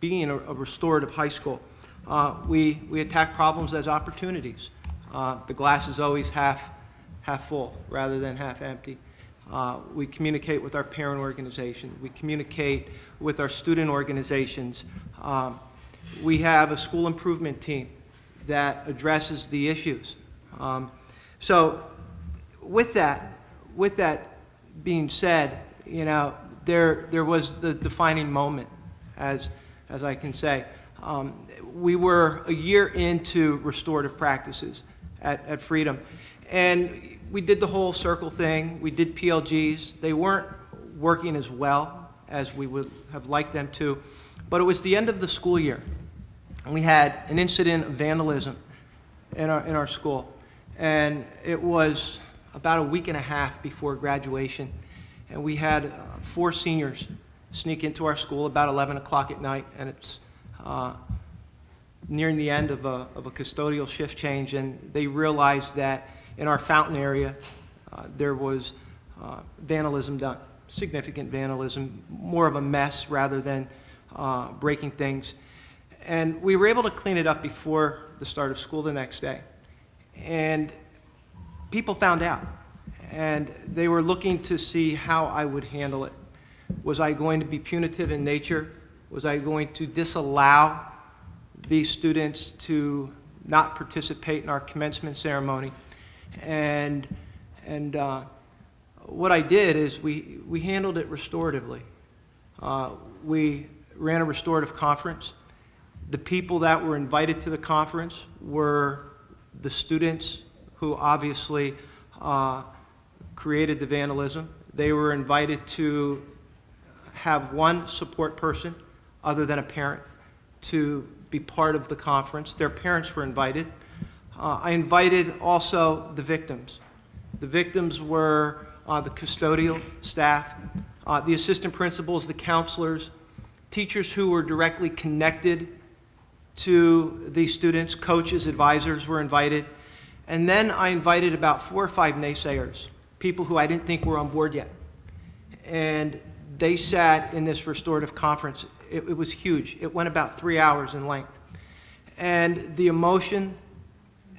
being a, a restorative high school. Uh, we, we attack problems as opportunities. Uh, the glass is always half, half full rather than half empty. Uh, we communicate with our parent organization. We communicate with our student organizations. Um, we have a school improvement team that addresses the issues. Um, so with that, with that being said, you know, there, there was the defining moment, as, as I can say. Um, we were a year into restorative practices at, at Freedom, and we did the whole circle thing. We did PLGs. They weren't working as well as we would have liked them to, but it was the end of the school year. And we had an incident of vandalism in our, in our school, and it was about a week and a half before graduation, and we had uh, four seniors sneak into our school about 11 o'clock at night, and it's uh, nearing the end of a, of a custodial shift change, and they realized that in our fountain area, uh, there was uh, vandalism done, significant vandalism, more of a mess rather than uh, breaking things. And we were able to clean it up before the start of school the next day. And people found out, and they were looking to see how I would handle it. Was I going to be punitive in nature? Was I going to disallow these students to not participate in our commencement ceremony? And, and uh, what I did is we, we handled it restoratively. Uh, we ran a restorative conference. The people that were invited to the conference were the students who obviously uh, created the vandalism. They were invited to have one support person other than a parent to be part of the conference. Their parents were invited. Uh, I invited also the victims. The victims were uh, the custodial staff, uh, the assistant principals, the counselors, teachers who were directly connected to these students, coaches, advisors were invited. And then I invited about four or five naysayers, people who I didn't think were on board yet. And they sat in this restorative conference. It, it was huge. It went about three hours in length. And the emotion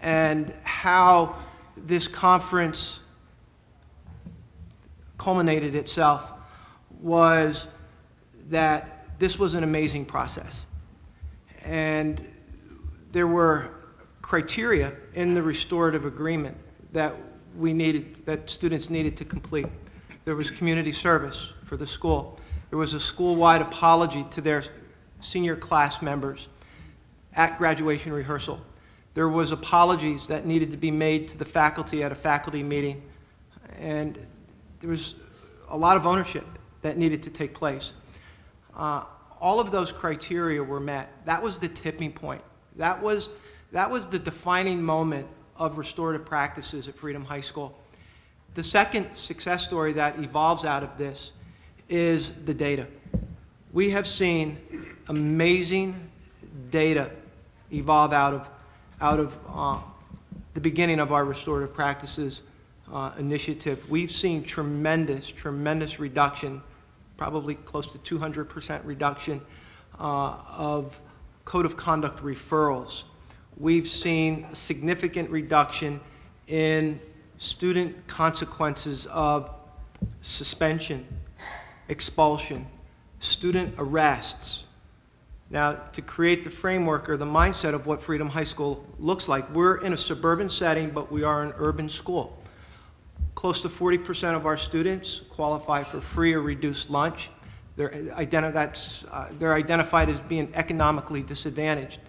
and how this conference culminated itself was that this was an amazing process. And there were criteria in the restorative agreement that we needed, that students needed to complete. There was community service for the school. There was a school-wide apology to their senior class members at graduation rehearsal. There was apologies that needed to be made to the faculty at a faculty meeting. And there was a lot of ownership that needed to take place. Uh, all of those criteria were met. That was the tipping point. That was, that was the defining moment of restorative practices at Freedom High School. The second success story that evolves out of this is the data. We have seen amazing data evolve out of, out of uh, the beginning of our restorative practices uh, initiative. We've seen tremendous, tremendous reduction probably close to 200% reduction uh, of code of conduct referrals. We've seen a significant reduction in student consequences of suspension, expulsion, student arrests. Now, to create the framework or the mindset of what Freedom High School looks like, we're in a suburban setting, but we are an urban school. Close to 40% of our students qualify for free or reduced lunch. they're, identi- that's, uh, they're identified as being economically disadvantaged.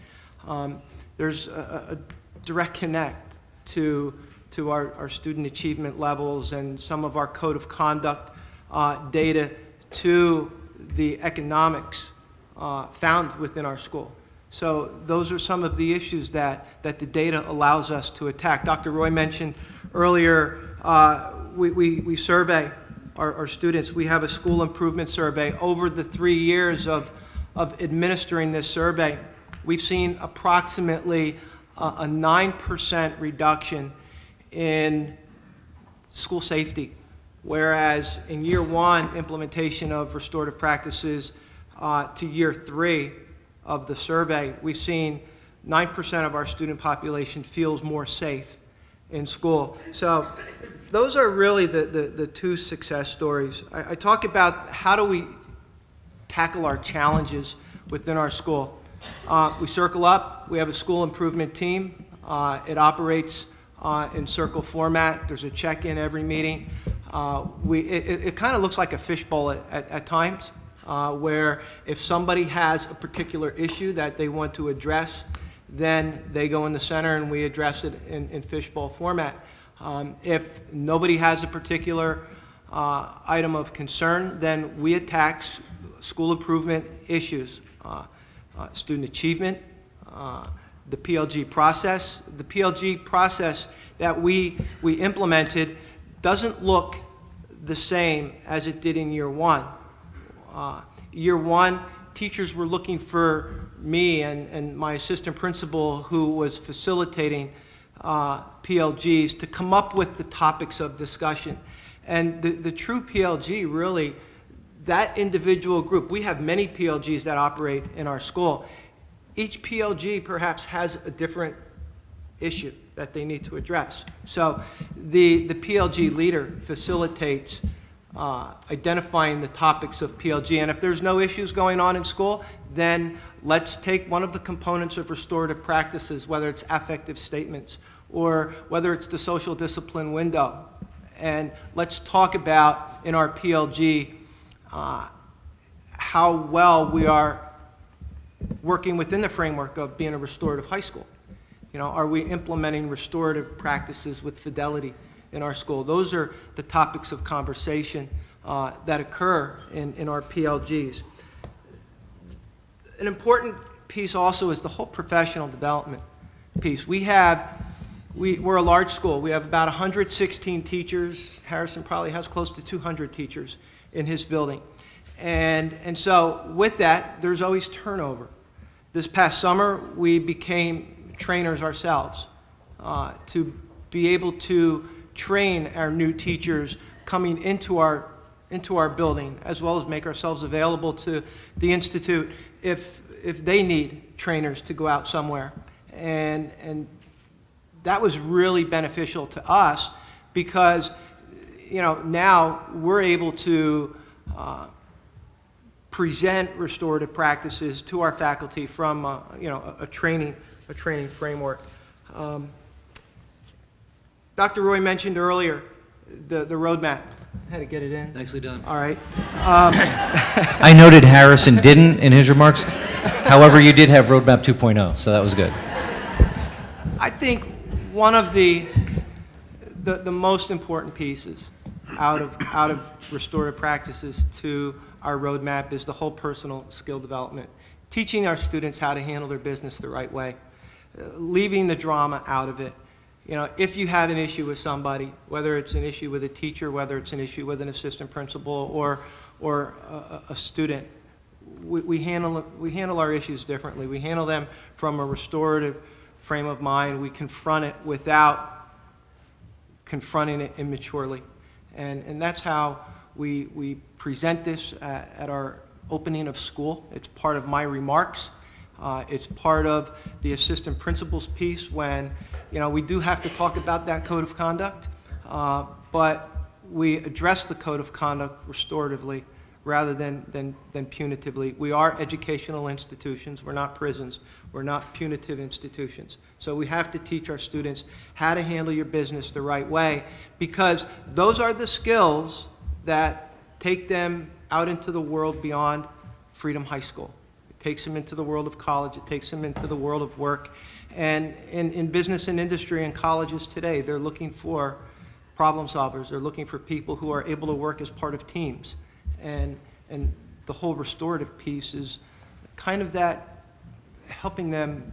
Um, There's a, a a direct connect to, to our, our student achievement levels and some of our code of conduct uh, data to the economics uh, found within our school. So those are some of the issues that, that the data allows us to attack. Dr. Roy mentioned earlier, uh, we, we, we survey our, our students. We have a school improvement survey. Over the three years of, of administering this survey, we've seen approximately a, a 9% reduction in school safety, whereas in year one, implementation of restorative practices uh, to year three of the survey, we've seen 9% of our student population feels more safe in school. So those are really the, the, the two success stories. I, I talk about how do we tackle our challenges within our school. Uh, we circle up, we have a school improvement team. Uh, it operates uh, in circle format. There's a check-in every meeting. Uh, we, it, it, kind of looks like a fishbowl at, at, at times, uh, where if somebody has a particular issue that they want to address, then they go in the center and we address it in, in fishbowl format. Um, if nobody has a particular uh, item of concern, then we attack school improvement issues, uh, uh, student achievement, uh, the PLG process. The PLG process that we, we implemented doesn't look the same as it did in year one. Uh, Year one, teachers were looking for me and, and my assistant principal, who was facilitating uh, PLGs, to come up with the topics of discussion. And the, the true PLG really, that individual group, we have many PLGs that operate in our school. Each PLG perhaps has a different issue that they need to address. So the, the PLG leader facilitates uh, identifying the topics of PLG. And if there's no issues going on in school, then let's take one of the components of restorative practices, whether it's affective statements or whether it's the social discipline window. And let's talk about in our PLG uh, how well we are working within the framework of being a restorative high school. You know, are we implementing restorative practices with fidelity in our school? Those are the topics of conversation uh, that occur in, in our PLGs. An important piece also is the whole professional development piece. We have, we, we're a large school. We have about 116 teachers. Harrison probably has close to 200 teachers in his building. And, and so with that, there's always turnover. This past summer, we became trainers ourselves uh, to be able to train our new teachers coming into our, into our building, as well as make ourselves available to the Institute if, if they need trainers to go out somewhere. And, and that was really beneficial to us because, you know, now we're able to uh, present restorative practices to our faculty from, you know, a, a training, a training framework. Um, Dr. Roy mentioned earlier the, the roadmap. Had to get it in. Nicely done. All right. I noted Harrison didn't in his remarks. However, you did have Roadmap 2.0, so that was good. I think one of the, the, the most important pieces out of, out of restorative practices to our roadmap is the whole personal skill development. Teaching our students how to handle their business the right way, uh, leaving the drama out of it. You know, if you have an issue with somebody, whether it's an issue with a teacher, whether it's an issue with an assistant principal or, or a, a student, we, we, handle, we handle our issues differently. We handle them from a restorative frame of mind. We confront it without confronting it immaturely. And, and that's how we, we present this at, at our opening of school. It's part of my remarks. Uh, it's part of the assistant principal's piece when, you know, we do have to talk about that code of conduct, uh, but we address the code of conduct restoratively rather than, than, than punitively. We are educational institutions. We're not prisons. We're not punitive institutions. So we have to teach our students how to handle your business the right way because those are the skills that take them out into the world beyond Freedom High School. It takes them into the world of college, it takes them into the world of work. And in, in business and industry and colleges today, they're looking for problem solvers. They're looking for people who are able to work as part of teams. And, and the whole restorative piece is kind of that helping them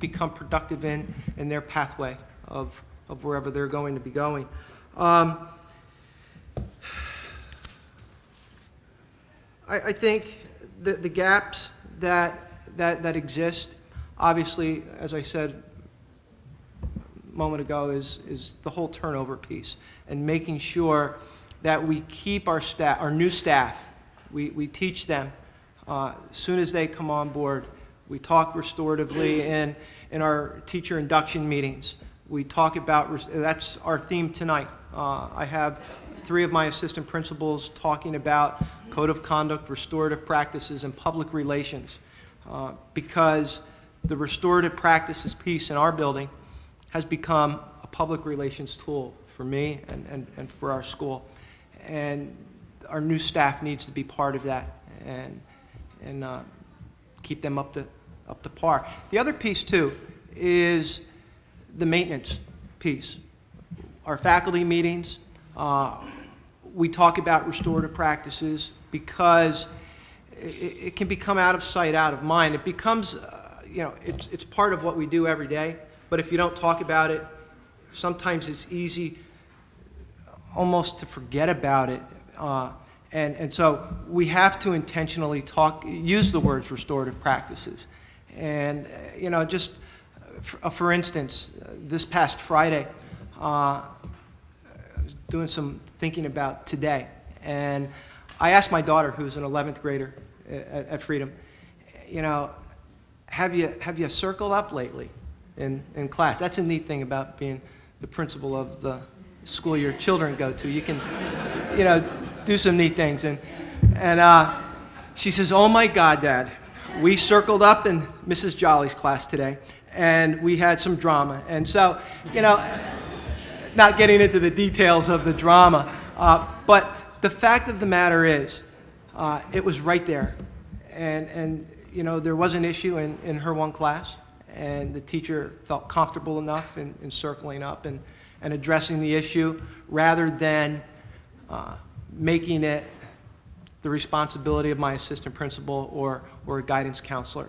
become productive in, in their pathway of, of wherever they're going to be going. Um, I, I think the, the gaps that, that, that exist, obviously, as I said a moment ago, is, is the whole turnover piece and making sure that we keep our staff, our new staff, we, we teach them uh, as soon as they come on board. We talk restoratively in, in our teacher induction meetings. We talk about, that's our theme tonight. Uh, I have three of my assistant principals talking about code of conduct, restorative practices, and public relations. Uh, because the restorative practices piece in our building has become a public relations tool for me and, and, and for our school. And our new staff needs to be part of that and, and uh, keep them up to, up to par. The other piece, too, is the maintenance piece. Our faculty meetings, uh, we talk about restorative practices because it, it can become out of sight, out of mind. It becomes, you know, it's, it's part of what we do every day, but if you don't talk about it, sometimes it's easy almost to forget about it. Uh, and, and so we have to intentionally talk, use the words restorative practices. And, uh, you know, just for, uh, for instance, uh, this past Friday, uh, I was doing some thinking about today. And I asked my daughter, who's an 11th grader at, at Freedom, you know, have you, have you circled up lately in, in class? That's a neat thing about being the principal of the school your children go to. You can, you know, do some neat things. And, and uh, she says, Oh my God, Dad, we circled up in Mrs. Jolly's class today, and we had some drama. And so, you know, not getting into the details of the drama, uh, but the fact of the matter is, uh, it was right there. And, and, you know, there was an issue in, in her one class, and the teacher felt comfortable enough in, in circling up and, and addressing the issue rather than uh, making it the responsibility of my assistant principal or, or a guidance counselor.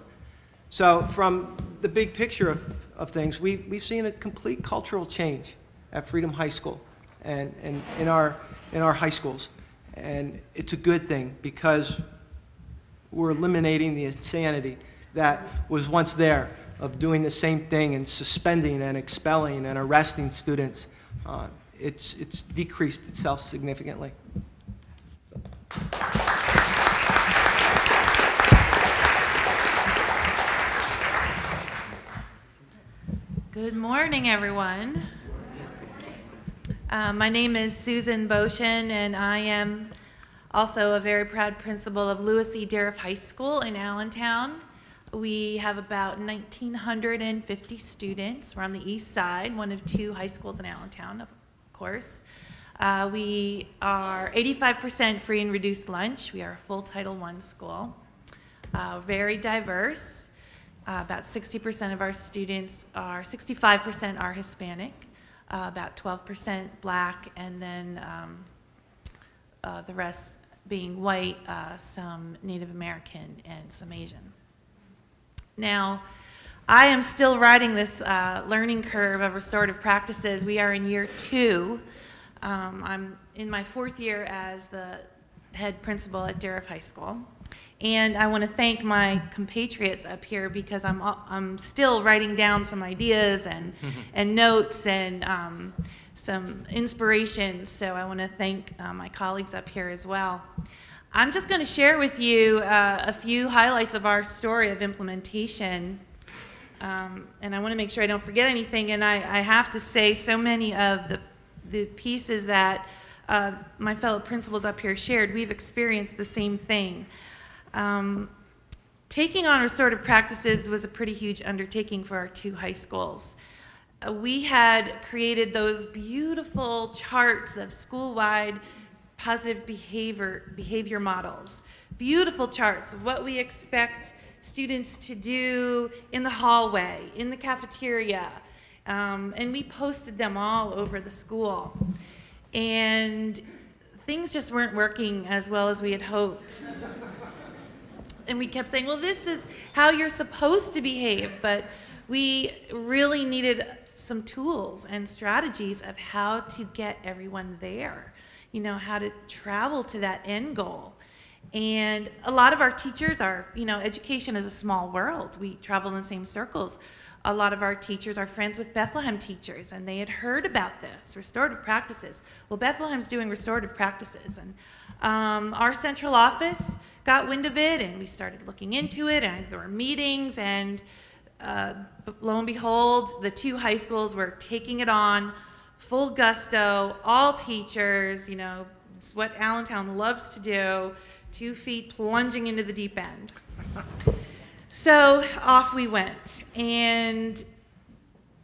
So from the big picture of, of things, we, we've seen a complete cultural change at Freedom High School and, and in, our, in our high schools. And it's a good thing because we're eliminating the insanity that was once there of doing the same thing and suspending and expelling and arresting students. Uh, it's, it's decreased itself significantly. Good morning, everyone. Uh, my name is Susan Bocian, and I am also a very proud principal of Lewis E. Dariff High School in Allentown. We have about 1,950 students. We're on the east side, one of two high schools in Allentown, of course. Uh, we are 85% free and reduced lunch. We are a full Title I school. Uh, very diverse. Uh, about 60% of our students are, 65% are Hispanic, uh, about 12% black, and then um, uh, the rest being white, uh, some Native American, and some Asian. Now, I am still riding this uh, learning curve of restorative practices. We are in year two. Um, I'm in my fourth year as the head principal at Dieruff High School. And I want to thank my compatriots up here because I'm, I'm still writing down some ideas and, and notes and um, some inspiration. So I want to thank uh, my colleagues up here as well. I'm just going to share with you uh, a few highlights of our story of implementation. Um, and I want to make sure I don't forget anything. And I, I have to say, so many of the, the pieces that uh, my fellow principals up here shared, we've experienced the same thing. Um, taking on restorative practices was a pretty huge undertaking for our two high schools. Uh, we had created those beautiful charts of school-wide positive behavior, behavior models, beautiful charts of what we expect students to do in the hallway, in the cafeteria, um, and we posted them all over the school. And things just weren't working as well as we had hoped. And we kept saying, well, this is how you're supposed to behave, but we really needed some tools and strategies of how to get everyone there, you know, how to travel to that end goal. And a lot of our teachers are, you know, education is a small world. We travel in the same circles. A lot of our teachers are friends with Bethlehem teachers, and they had heard about this restorative practices. Well, Bethlehem's doing restorative practices, and um, our central office got wind of it, and we started looking into it, and there were meetings, and uh, lo and behold, the two high schools were taking it on full gusto, all teachers, you know, it's what Allentown loves to do, two feet plunging into the deep end. so off we went, and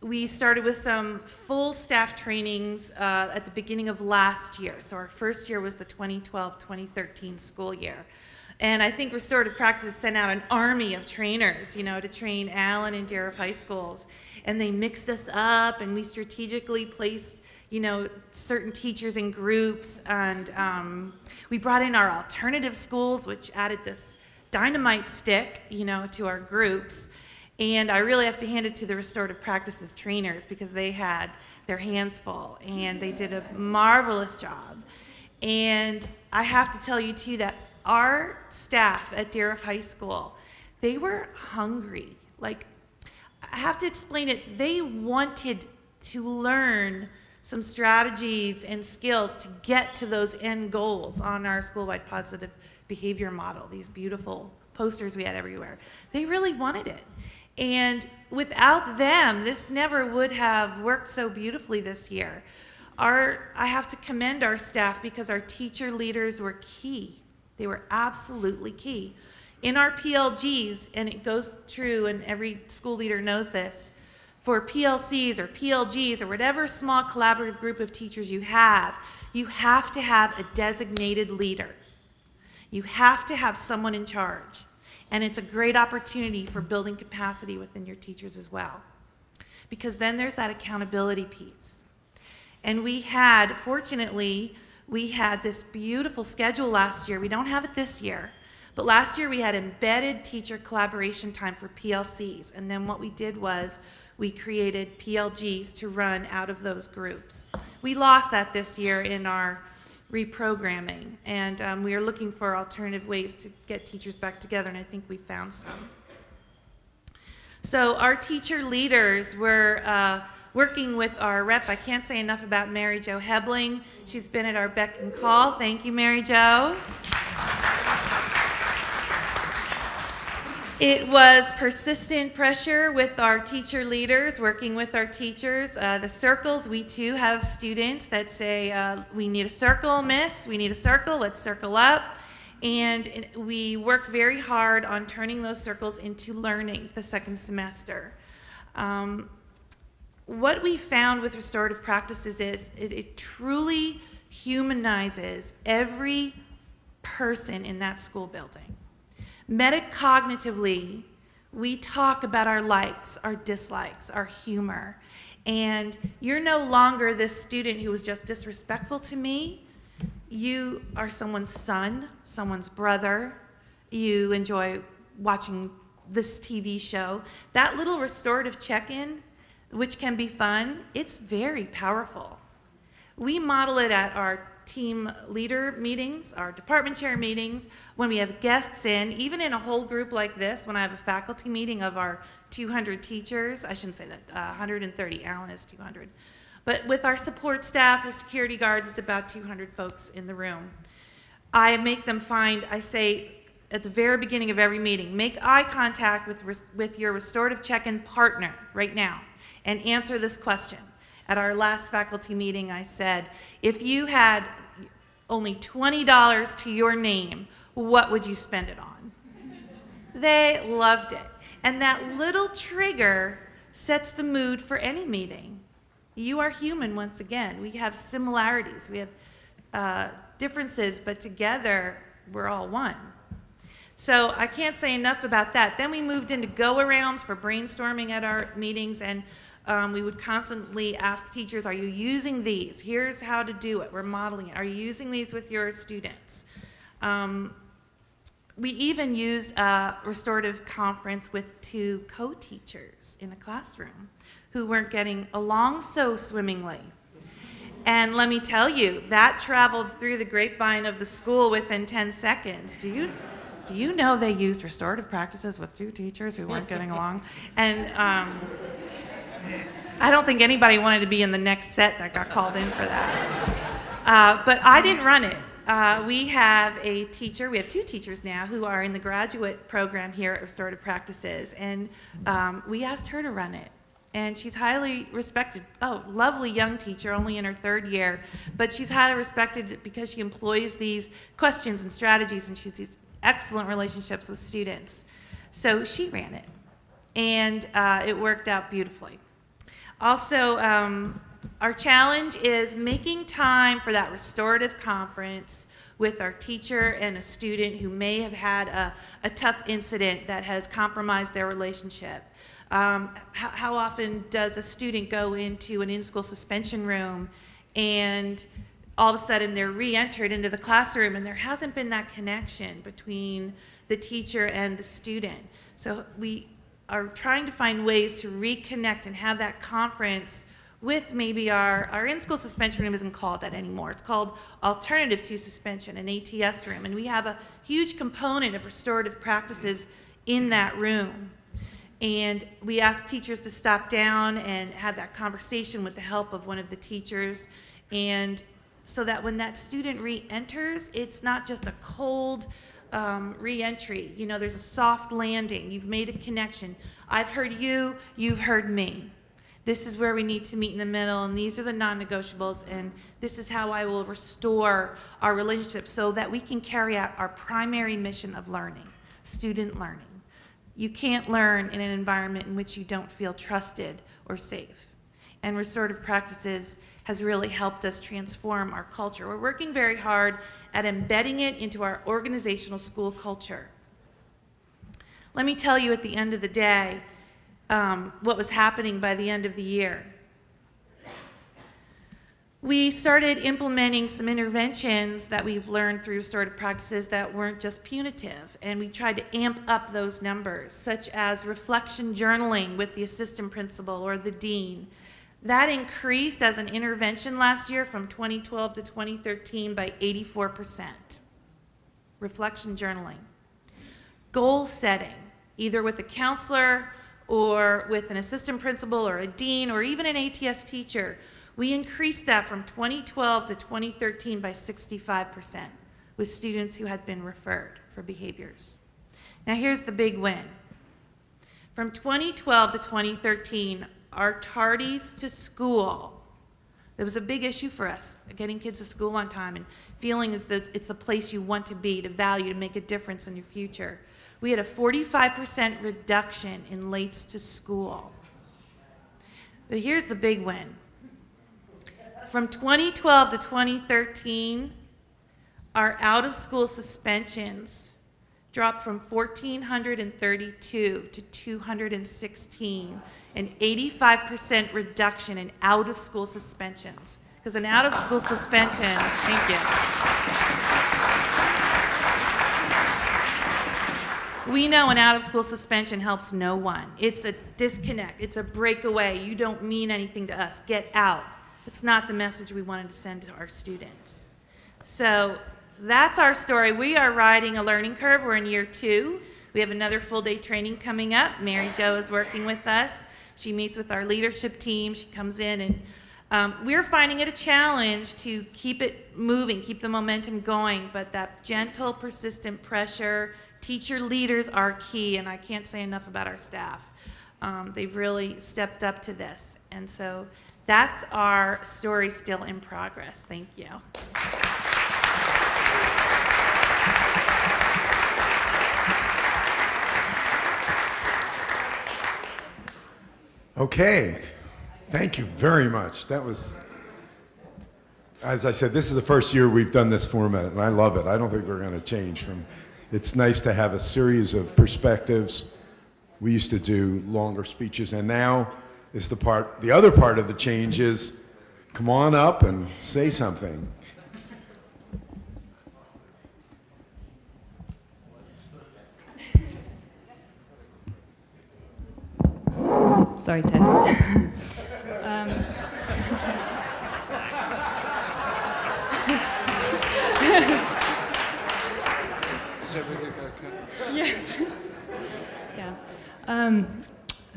we started with some full staff trainings uh, at the beginning of last year. So our first year was the 2012-2013 school year. And I think restorative practices sent out an army of trainers, you know, to train Allen and Dieruff high schools. And they mixed us up, and we strategically placed, you know, certain teachers and groups. And um, we brought in our alternative schools, which added this dynamite stick, you know, to our groups. And I really have to hand it to the restorative practices trainers because they had their hands full and they did a marvelous job. And I have to tell you, too, that our staff at Dieruff High School, they were hungry. Like, I have to explain it, they wanted to learn some strategies and skills to get to those end goals on our school-wide positive behavior model, these beautiful posters we had everywhere. They really wanted it. And without them, this never would have worked so beautifully this year. Our, I have to commend our staff because our teacher leaders were key. They were absolutely key. In our PLGs, and it goes true, and every school leader knows this, for PLCs or PLGs or whatever small collaborative group of teachers you have, you have to have a designated leader. You have to have someone in charge. And it's a great opportunity for building capacity within your teachers as well. Because then there's that accountability piece. And we had, fortunately, we had this beautiful schedule last year. We don't have it this year. But last year we had embedded teacher collaboration time for PLCs. And then what we did was we created PLGs to run out of those groups. We lost that this year in our reprogramming. And um, we are looking for alternative ways to get teachers back together, and I think we found some. So our teacher leaders were uh, working with our rep. I can't say enough about Mary Jo Hebling. She's been at our beck and call. Thank you, Mary Jo. It was persistent pressure with our teacher leaders, working with our teachers. Uh, the circles, we too have students that say, uh, we need a circle, miss, we need a circle, let's circle up. And we work very hard on turning those circles into learning the second semester. Um, what we found with restorative practices is it, it truly humanizes every person in that school building. Metacognitively, we talk about our likes, our dislikes, our humor. And you're no longer this student who was just disrespectful to me. You are someone's son, someone's brother. You enjoy watching this TV show. That little restorative check in which can be fun, it's very powerful. We model it at our team leader meetings, our department chair meetings, when we have guests in, even in a whole group like this, when I have a faculty meeting of our 200 teachers, I shouldn't say that, uh, 130, Allen is 200. But with our support staff, our security guards, it's about 200 folks in the room. I make them find, I say at the very beginning of every meeting, make eye contact with, with your restorative check-in partner right now and answer this question. At our last faculty meeting, I said, if you had only $20 to your name, what would you spend it on? They loved it. And that little trigger sets the mood for any meeting. You are human once again. We have similarities. We have uh, differences, but together we're all one. So I can't say enough about that. Then we moved into go-arounds for brainstorming at our meetings, and um, we would constantly ask teachers, are you using these? Here's how to do it. We're modeling it. Are you using these with your students? Um, we even used a restorative conference with two co-teachers in a classroom who weren't getting along so swimmingly. And let me tell you, that traveled through the grapevine of the school within 10 seconds. Do you, do you know they used restorative practices with two teachers who weren't getting along? And um, I don't think anybody wanted to be in the next set that got called in for that. Uh, but I didn't run it. Uh, we have a teacher, we have two teachers now who are in the graduate program here at Restorative Practices, and um, we asked her to run it. And she's highly respected. Oh, lovely young teacher, only in her third year, but she's highly respected because she employs these questions and strategies, and she's these excellent relationships with students. So she ran it, and uh, it worked out beautifully. Also, um, our challenge is making time for that restorative conference with our teacher and a student who may have had a, a tough incident that has compromised their relationship. Um, how, how often does a student go into an in-school suspension room and all of a sudden they're re-entered into the classroom and there hasn't been that connection between the teacher and the student. So we are trying to find ways to reconnect and have that conference with maybe our, our in-school suspension room isn't called that anymore. It's called alternative to suspension, an ATS room. And we have a huge component of restorative practices in that room. And we ask teachers to stop down and have that conversation with the help of one of the teachers. And so that when that student re-enters, it's not just a cold um, re-entry. You know, there's a soft landing. You've made a connection. I've heard you, you've heard me. This is where we need to meet in the middle, and these are the non-negotiables, and this is how I will restore our relationship so that we can carry out our primary mission of learning, student learning. You can't learn in an environment in which you don't feel trusted or safe. And restorative practices has really helped us transform our culture. We're working very hard at embedding it into our organizational school culture. Let me tell you at the end of the day, um, what was happening by the end of the year. We started implementing some interventions that we've learned through restorative practices that weren't just punitive, and we tried to amp up those numbers, such as reflection journaling with the assistant principal or the dean. That increased as an intervention last year from 2012 to 2013 by 84%. Reflection journaling. Goal setting, either with a counselor or with an assistant principal or a dean or even an ATS teacher, we increased that from 2012 to 2013 by 65% with students who had been referred for behaviors. Now here's the big win. From 2012 to 2013, our tardies to school, it was a big issue for us, getting kids to school on time and feeling as though it's the place you want to be, to value, to make a difference in your future we had a 45% reduction in lates to school. But here's the big win. From 2012 to 2013, our out of school suspensions dropped from 1,432 to 216, an 85% reduction in out of school suspensions. Because an out of school suspension, thank you. We know an out of school suspension helps no one. It's a disconnect, it's a breakaway. You don't mean anything to us. Get out. It's not the message we wanted to send to our students. So that's our story. We are riding a learning curve. We're in year two. We have another full day training coming up. Mary Jo is working with us. She meets with our leadership team. She comes in and um, we're finding it a challenge to keep it moving, keep the momentum going, but that gentle, persistent pressure, teacher leaders are key, and I can't say enough about our staff. Um, they've really stepped up to this. And so that's our story still in progress. Thank you. Okay, thank you very much. That was as I said, this is the first year we've done this format, and I love it. I don't think we're going to change from. It's nice to have a series of perspectives. We used to do longer speeches, and now is the part. The other part of the change is, come on up and say something. Sorry, Ted. um, yes. yeah. Um,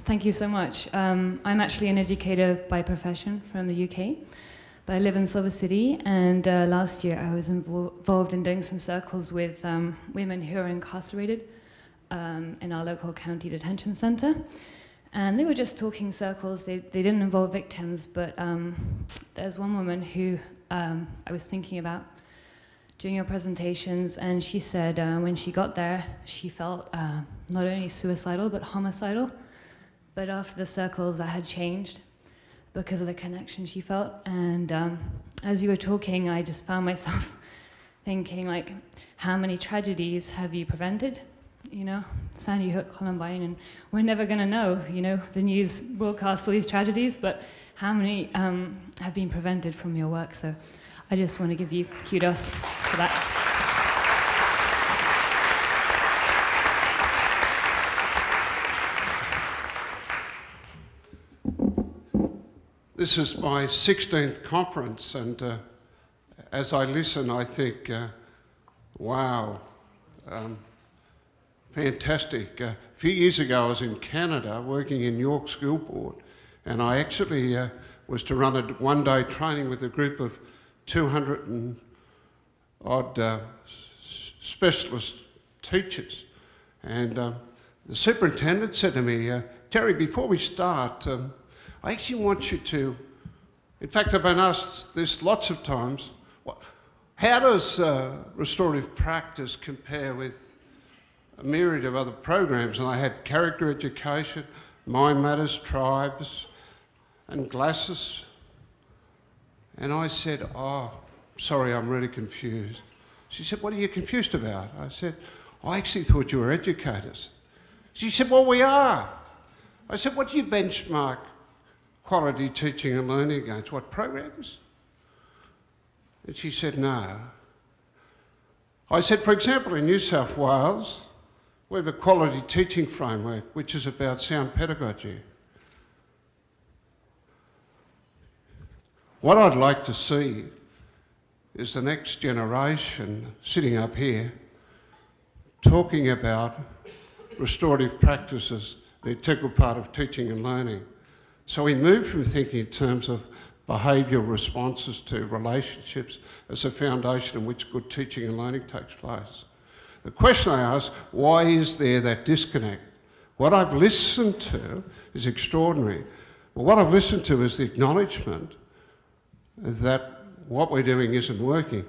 thank you so much. Um, I'm actually an educator by profession from the UK, but I live in Silver City. And uh, last year, I was invo- involved in doing some circles with um, women who are incarcerated um, in our local county detention centre. And they were just talking circles. They, they didn't involve victims, but um, there's one woman who um, I was thinking about during your presentations, and she said uh, when she got there, she felt uh, not only suicidal but homicidal. But after the circles, that had changed because of the connection she felt. And um, as you were talking, I just found myself thinking, like, how many tragedies have you prevented? You know, Sandy Hook, Columbine, and we're never going to know. You know, the news broadcasts all these tragedies, but how many um, have been prevented from your work? So I just want to give you kudos for that. This is my 16th conference, and uh, as I listen, I think, uh, wow, um, fantastic. Uh, a few years ago, I was in Canada working in York School Board, and I actually uh, was to run a one day training with a group of 200 and odd uh, specialist teachers. And um, the superintendent said to me, uh, Terry, before we start, um, I actually want you to, in fact, I've been asked this lots of times, how does uh, restorative practice compare with a myriad of other programs? And I had character education, Mind Matters, Tribes, and Glasser. And I said, Oh, sorry, I'm really confused. She said, What are you confused about? I said, I actually thought you were educators. She said, Well, we are. I said, What do you benchmark quality teaching and learning against? What programs? And she said, No. I said, For example, in New South Wales, we have a quality teaching framework which is about sound pedagogy. What I'd like to see is the next generation sitting up here talking about restorative practices, the integral part of teaching and learning. So we move from thinking in terms of behavioural responses to relationships as a foundation in which good teaching and learning takes place. The question I ask, why is there that disconnect? What I've listened to is extraordinary. Well, what I've listened to is the acknowledgement that what we're doing isn't working.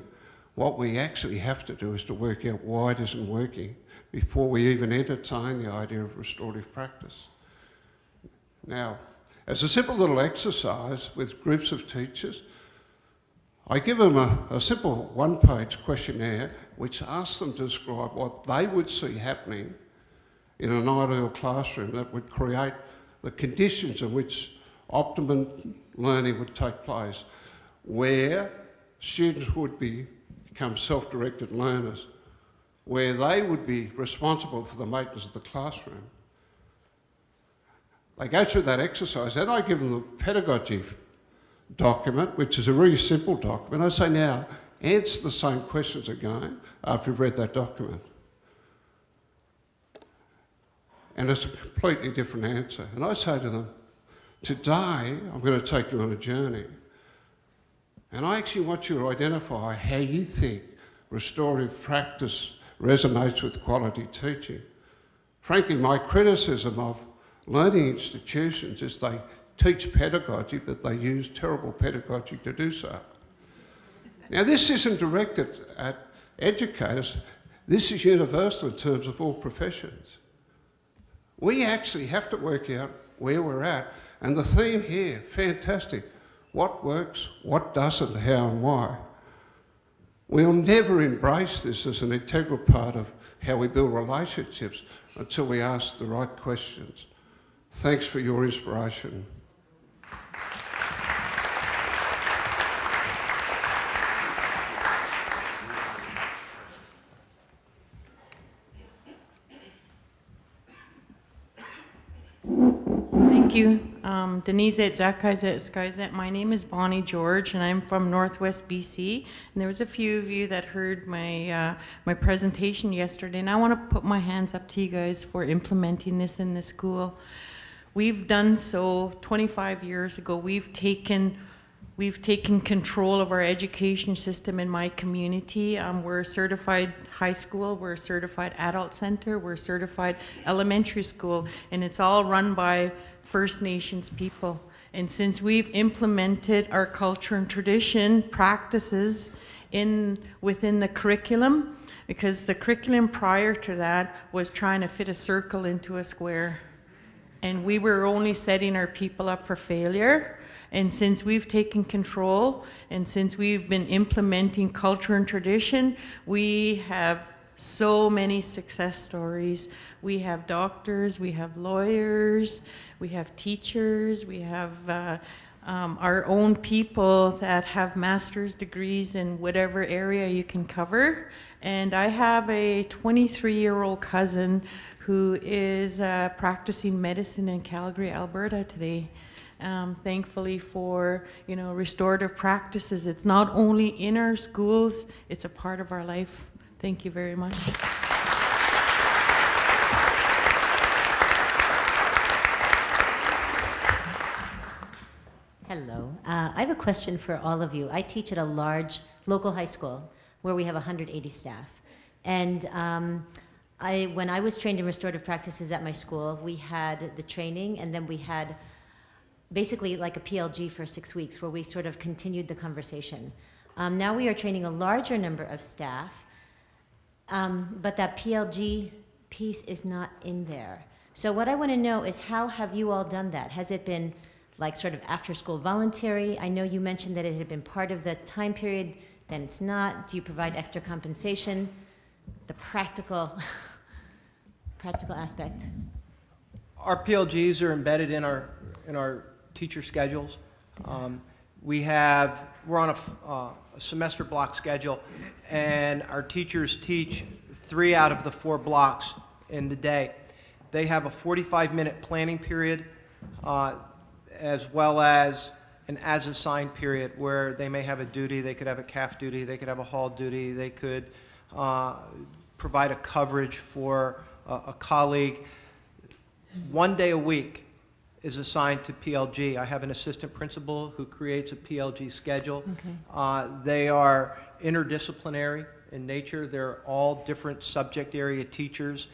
What we actually have to do is to work out why it isn't working before we even entertain the idea of restorative practice. Now, as a simple little exercise with groups of teachers, I give them a, a simple one page questionnaire which asks them to describe what they would see happening in an ideal classroom that would create the conditions in which optimum learning would take place, where students would be, become self directed learners, where they would be responsible for the maintenance of the classroom. They go through that exercise, then I give them the pedagogy document, which is a really simple document. I say, now, answer the same questions again after you've read that document. And it's a completely different answer. And I say to them, today I'm going to take you on a journey. And I actually want you to identify how you think restorative practice resonates with quality teaching. Frankly, my criticism of learning institutions is they teach pedagogy, but they use terrible pedagogy to do so. Now, this isn't directed at educators, this is universal in terms of all professions. We actually have to work out where we're at, and the theme here, fantastic. what works, what doesn't, how and why. We'll never embrace this as an integral part of how we build relationships until we ask the right questions. Thanks for your inspiration. Thank you. Um, Denise Kaiser Skyset. My name is Bonnie George, and I'm from Northwest BC. And there was a few of you that heard my uh, my presentation yesterday, and I want to put my hands up to you guys for implementing this in the school. We've done so 25 years ago. We've taken We've taken control of our education system in my community. Um, we're a certified high school, we're a certified adult center, we're a certified elementary school, and it's all run by First Nations people. And since we've implemented our culture and tradition practices in within the curriculum, because the curriculum prior to that was trying to fit a circle into a square. And we were only setting our people up for failure. And since we've taken control and since we've been implementing culture and tradition, we have so many success stories. We have doctors, we have lawyers, we have teachers, we have uh, um, our own people that have master's degrees in whatever area you can cover. And I have a 23 year old cousin who is uh, practicing medicine in Calgary, Alberta today um, thankfully for you know restorative practices. It's not only in our schools; it's a part of our life. Thank you very much. Uh, I have a question for all of you. I teach at a large local high school where we have 180 staff. And um, I, when I was trained in restorative practices at my school, we had the training and then we had basically like a PLG for six weeks where we sort of continued the conversation. Um, now we are training a larger number of staff, um, but that PLG piece is not in there. So what I want to know is how have you all done that? Has it been like sort of after school voluntary? I know you mentioned that it had been part of the time period, then it's not. Do you provide extra compensation? The practical, practical aspect. Our PLGs are embedded in our, in our teacher schedules. Um, we have, we're on a, uh, a semester block schedule, and our teachers teach three out of the four blocks in the day. They have a 45-minute planning period, uh, as well as an as-assigned period where they may have a duty, they could have a CAF duty, they could have a hall duty, they could uh, provide a coverage for a, a colleague. One day a week, is assigned to PLG. I have an assistant principal who creates a PLG schedule. Okay. Uh, they are interdisciplinary in nature. They're all different subject area teachers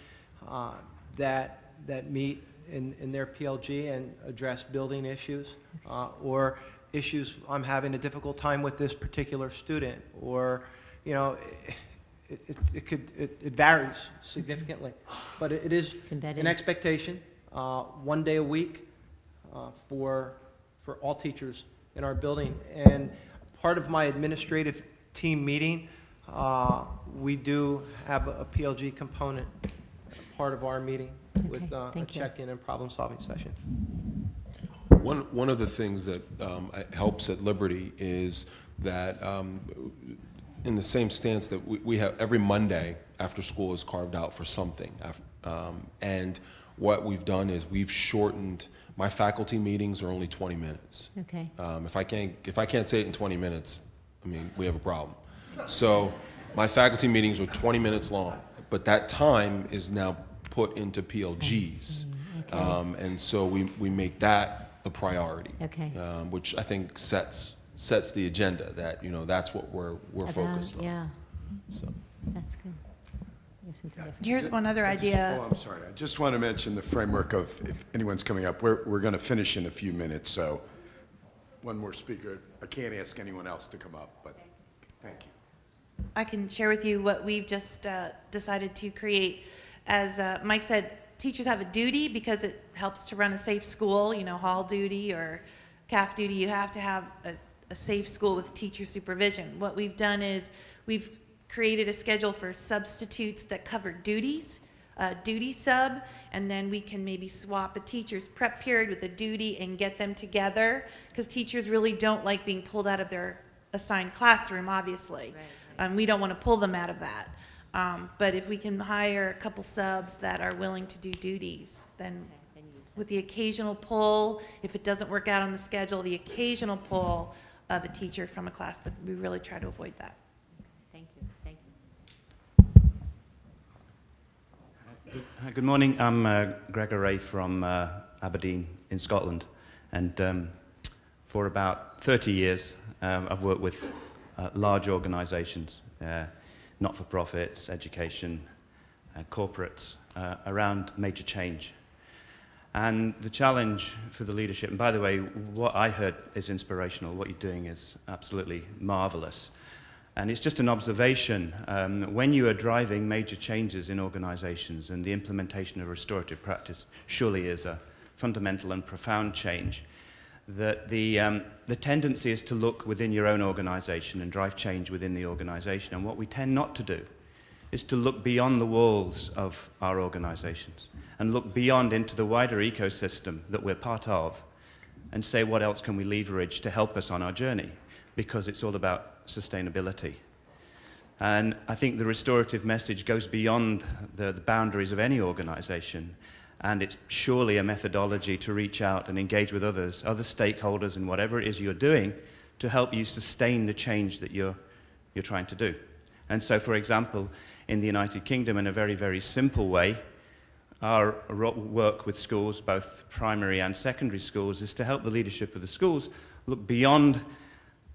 uh, that, that meet in, in their PLG and address building issues uh, or issues I'm having a difficult time with this particular student or, you know, it, it, it could, it, it varies significantly. But it, it is an expectation, uh, one day a week uh, for, for all teachers in our building. And part of my administrative team meeting, uh, we do have a PLG component, part of our meeting with Okay, uh, a thank you. check-in and problem-solving session. One, one of the things that um, helps at Liberty is that, um, in the same stance that we, we have, every Monday after school is carved out for something. af- um, And what we've done is we've shortened, my faculty meetings are only 20 minutes. Okay. Um, If I can't, if I can't say it in 20 minutes, I mean, we have a problem. So my faculty meetings are 20 minutes long, but that time is now put into PLGs. okay. Um, And so we, we make that a priority. Okay. um, Which I think sets, sets the agenda, that, you know, that's what we're, we're About- focused on. Yeah, So. that's good. You have something different. Here's one other I just- idea. Oh, I'm sorry. I just want to mention the framework of, if anyone's coming up, we're, we're going to finish in a few minutes, so one more speaker. I can't ask anyone else to come up, but thank you. I can share with you what we've just uh, decided to create. As uh, Mike said, teachers have a duty because it helps to run a safe school, you know, hall duty or CAF duty, you have to have a, a safe school with teacher supervision. What we've done is we've created a schedule for substitutes that cover duties, uh, duty sub, and then we can maybe swap a teacher's prep period with a duty and get them together, because teachers really don't like being pulled out of their assigned classroom, obviously. And we don't want to pull them out of that. Um, but if we can hire a couple subs that are willing to do duties, then with the occasional pull, if it doesn't work out on the schedule, the occasional pull of a teacher from a class, but we really try to avoid that. Thank you, thank you. Hi, Good morning. I'm uh, Gregor Ray from uh, Aberdeen in Scotland. And um, for about 30 years, um, I've worked with uh, large organizations, uh, not for profits, education, uh, corporates, uh, around major change. And the challenge for the leadership, and by the way, what I heard is inspirational. What you're doing is absolutely marvelous. And it's just an observation. Um, when you are driving major changes in organizations, and the implementation of restorative practice surely is a fundamental and profound change, that the, um, the tendency is to look within your own organization and drive change within the organization. And what we tend not to do is to look beyond the walls of our organizations and look beyond into the wider ecosystem that we're part of and say what else can we leverage to help us on our journey because it's all about sustainability. And I think the restorative message goes beyond the, the boundaries of any organization. And it's surely a methodology to reach out and engage with others, other stakeholders, and whatever it is you're doing to help you sustain the change that you're, you're trying to do. And so, for example, in the United Kingdom, in a very, very simple way, our work with schools, both primary and secondary schools, is to help the leadership of the schools look beyond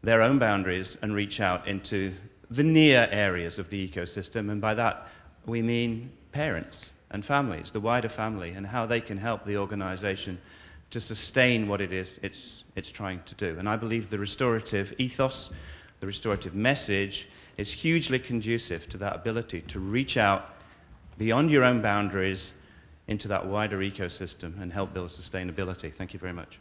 their own boundaries and reach out into the near areas of the ecosystem. And by that, we mean parents and families, the wider family, and how they can help the organization to sustain what it is it's, it's trying to do. And I believe the restorative ethos, the restorative message, is hugely conducive to that ability to reach out beyond your own boundaries into that wider ecosystem and help build sustainability. Thank you very much.